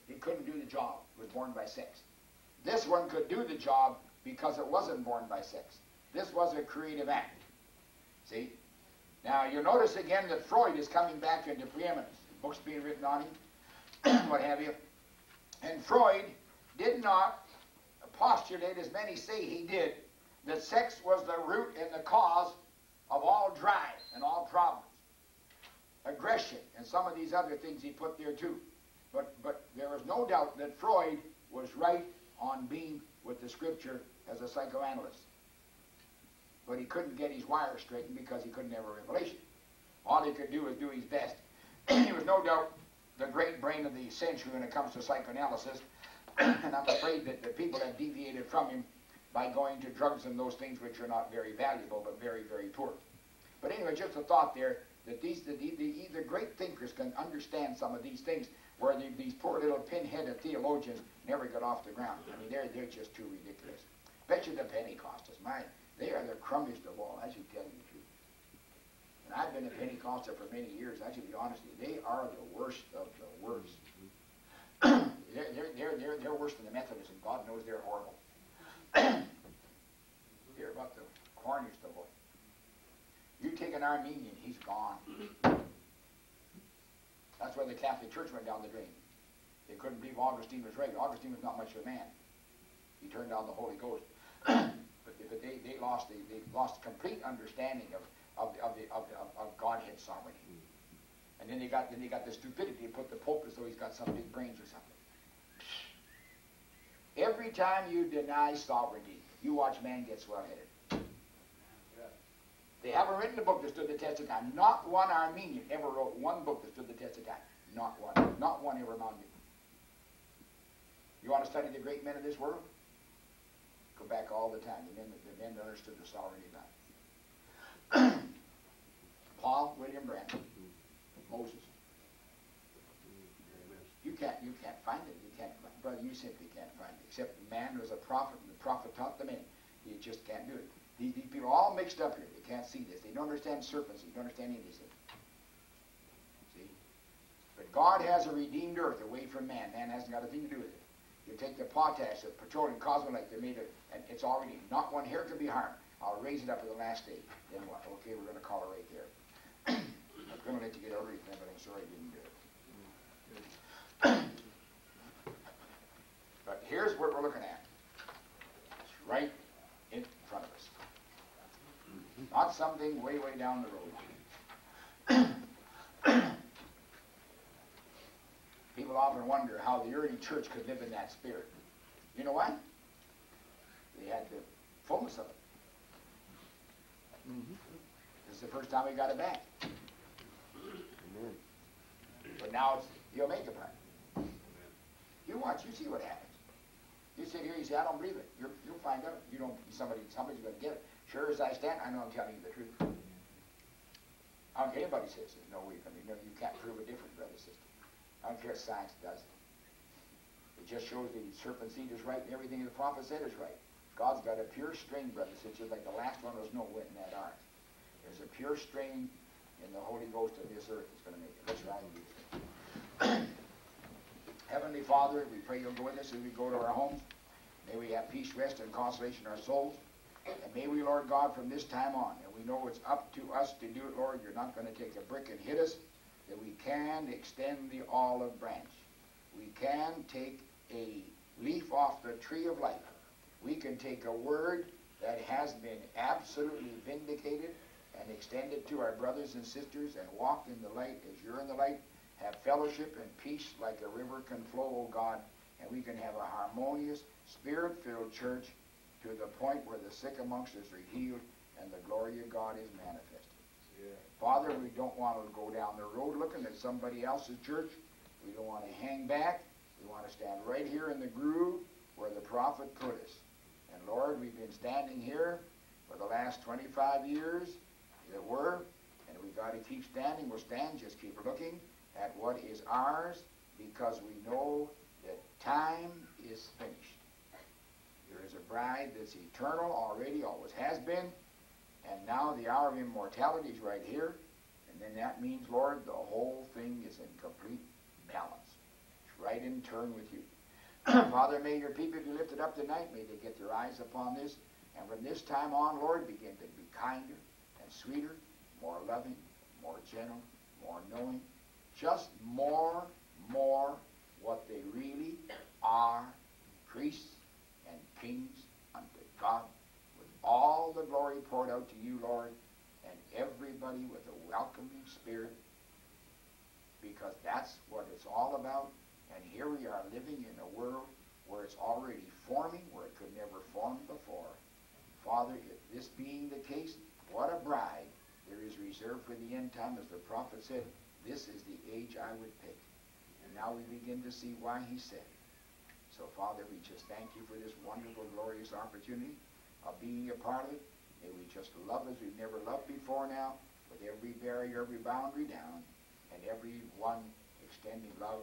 He couldn't do the job. He was born by sex. This one could do the job because it wasn't born by sex. This was a creative act. See? Now, you'll notice again that Freud is coming back into preeminence. Books being written on him, what have you. And Freud did not postulate, as many say he did, that sex was the root and the cause of all drive and all problems. Aggression and some of these other things he put there too. But, but there is no doubt that Freud was right on being with the scripture as a psychoanalyst. But he couldn't get his wires straightened because he couldn't have a revelation. All he could do was do his best. he was no doubt the great brain of the century when it comes to psychoanalysis. and I'm afraid that the people have deviated from him by going to drugs and those things which are not very valuable but very, very poor. But anyway, just a thought there that these the, the, the, great thinkers can understand some of these things where the, these poor little pinheaded theologians never got off the ground. I mean, they're, they're just too ridiculous. Bet you the Pentecostals, my, they are the crummiest of all, I should tell you the truth. And I've been a Pentecostal for many years, I should be honest with you, they are the worst of the worst. they're, they're, they're, they're, they're worse than the Methodists, and God knows they're horrible. Hear about the corniest of all. You take an Arminian, he's gone. That's why the Catholic Church went down the drain. They couldn't believe Augustine was right. Augustine was not much of a man. He turned down the Holy Ghost. but, they, they lost the, they lost complete understanding of, of, of, the, of, of, of Godhead sovereignty. And then they got then they got the stupidity to put the Pope as though he's got some big brains or something. Every time you deny sovereignty, you watch man get swell-headed. They haven't written a book that stood the test of time. Not one Arminian ever wrote one book that stood the test of time. Not one. Not one ever amounted. You want to study the great men of this world? Go back all the time. The men, the men understood the sovereignty of God. Paul, William Branham, Moses. You can't, you can't find it. You can't, brother. You simply can't find it. Except man was a prophet, and the prophet taught the men. You just can't do it. These, these people are all mixed up here. They can't see this. They don't understand serpents. They don't understand any of these things. See? But God has a redeemed earth away from man. Man hasn't got a thing to do with it. You take the potash, the petroleum cosmic light, they made it, and it's already, not one hair can be harmed. I'll raise it up at the last day. Then what? Okay, we're going to call it right there. I was going to let you get everything, but I'm sorry I didn't do it. but here's what we're looking at. It's right in front of us. Not something way, way down the road. People often wonder how the early church could live in that spirit. You know what? They had the fullness of it. Mm-hmm. This is the first time we got it back. Amen. But now it's the Omega part. You watch, you see what happens. You sit here, you say, I don't believe it. You're, you'll find out. You don't. Somebody, somebody's going to get it. Sure as I stand, I know I'm telling you the truth. I don't care anybody says there's no way. I mean, no, you can't prove a different, brother, sister. I don't care if science does. It It just shows the serpent seed is right and everything the prophet said is right. God's got a pure string, brother, sister, like the last one was no wit in that art. There's a pure string in the Holy Ghost of this earth that's going to make it. Let's and. Heavenly Father, we pray you'll go with us as we go to our homes. May we have peace, rest, and consolation in our souls. And may we, Lord God, from this time on, and we know it's up to us to do it, Lord, you're not going to take a brick and hit us, that we can extend the olive branch. We can take a leaf off the tree of life. We can take a word that has been absolutely vindicated and extend it to our brothers and sisters and walk in the light as you're in the light, have fellowship and peace like a river can flow, O God, and we can have a harmonious, spirit-filled church to the point where the sick amongst us are healed and the glory of God is manifested. Father, we don't want to go down the road looking at somebody else's church. We don't want to hang back. We want to stand right here in the groove where the prophet put us. And Lord, we've been standing here for the last 25 years, as it were, and we've got to keep standing. We'll stand, just keep looking at what is ours because we know that time is finished. There is a bride that's eternal already, always has been, and now the hour of immortality is right here. And then that means, Lord, the whole thing is in complete balance. It's right in turn with you. Father, may your people be lifted up tonight. May they get their eyes upon this. And from this time on, Lord, begin to be kinder and sweeter, more loving, more gentle, more knowing. Just more, more what they really are priests and kings unto God, all the glory poured out to you, Lord, and everybody with a welcoming spirit, because that's what it's all about. And here we are living in a world where it's already forming, where it could never form before. Father, if this being the case, what a bride there is reserved for the end time, as the prophet said, this is the age I would pick. And now we begin to see why he said it. So, Father, we just thank you for this wonderful, glorious opportunity of being a part of it. May we just love as we've never loved before now, with every barrier, every boundary down, and every one extending love.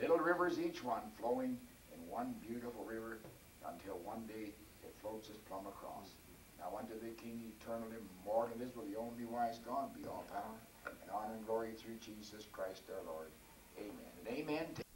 Little rivers each one flowing in one beautiful river until one day it floats us plumb across. Now unto the King eternal, immortal, invisible, the only wise God, be all power and honor and glory through Jesus Christ our Lord. Amen. And amen.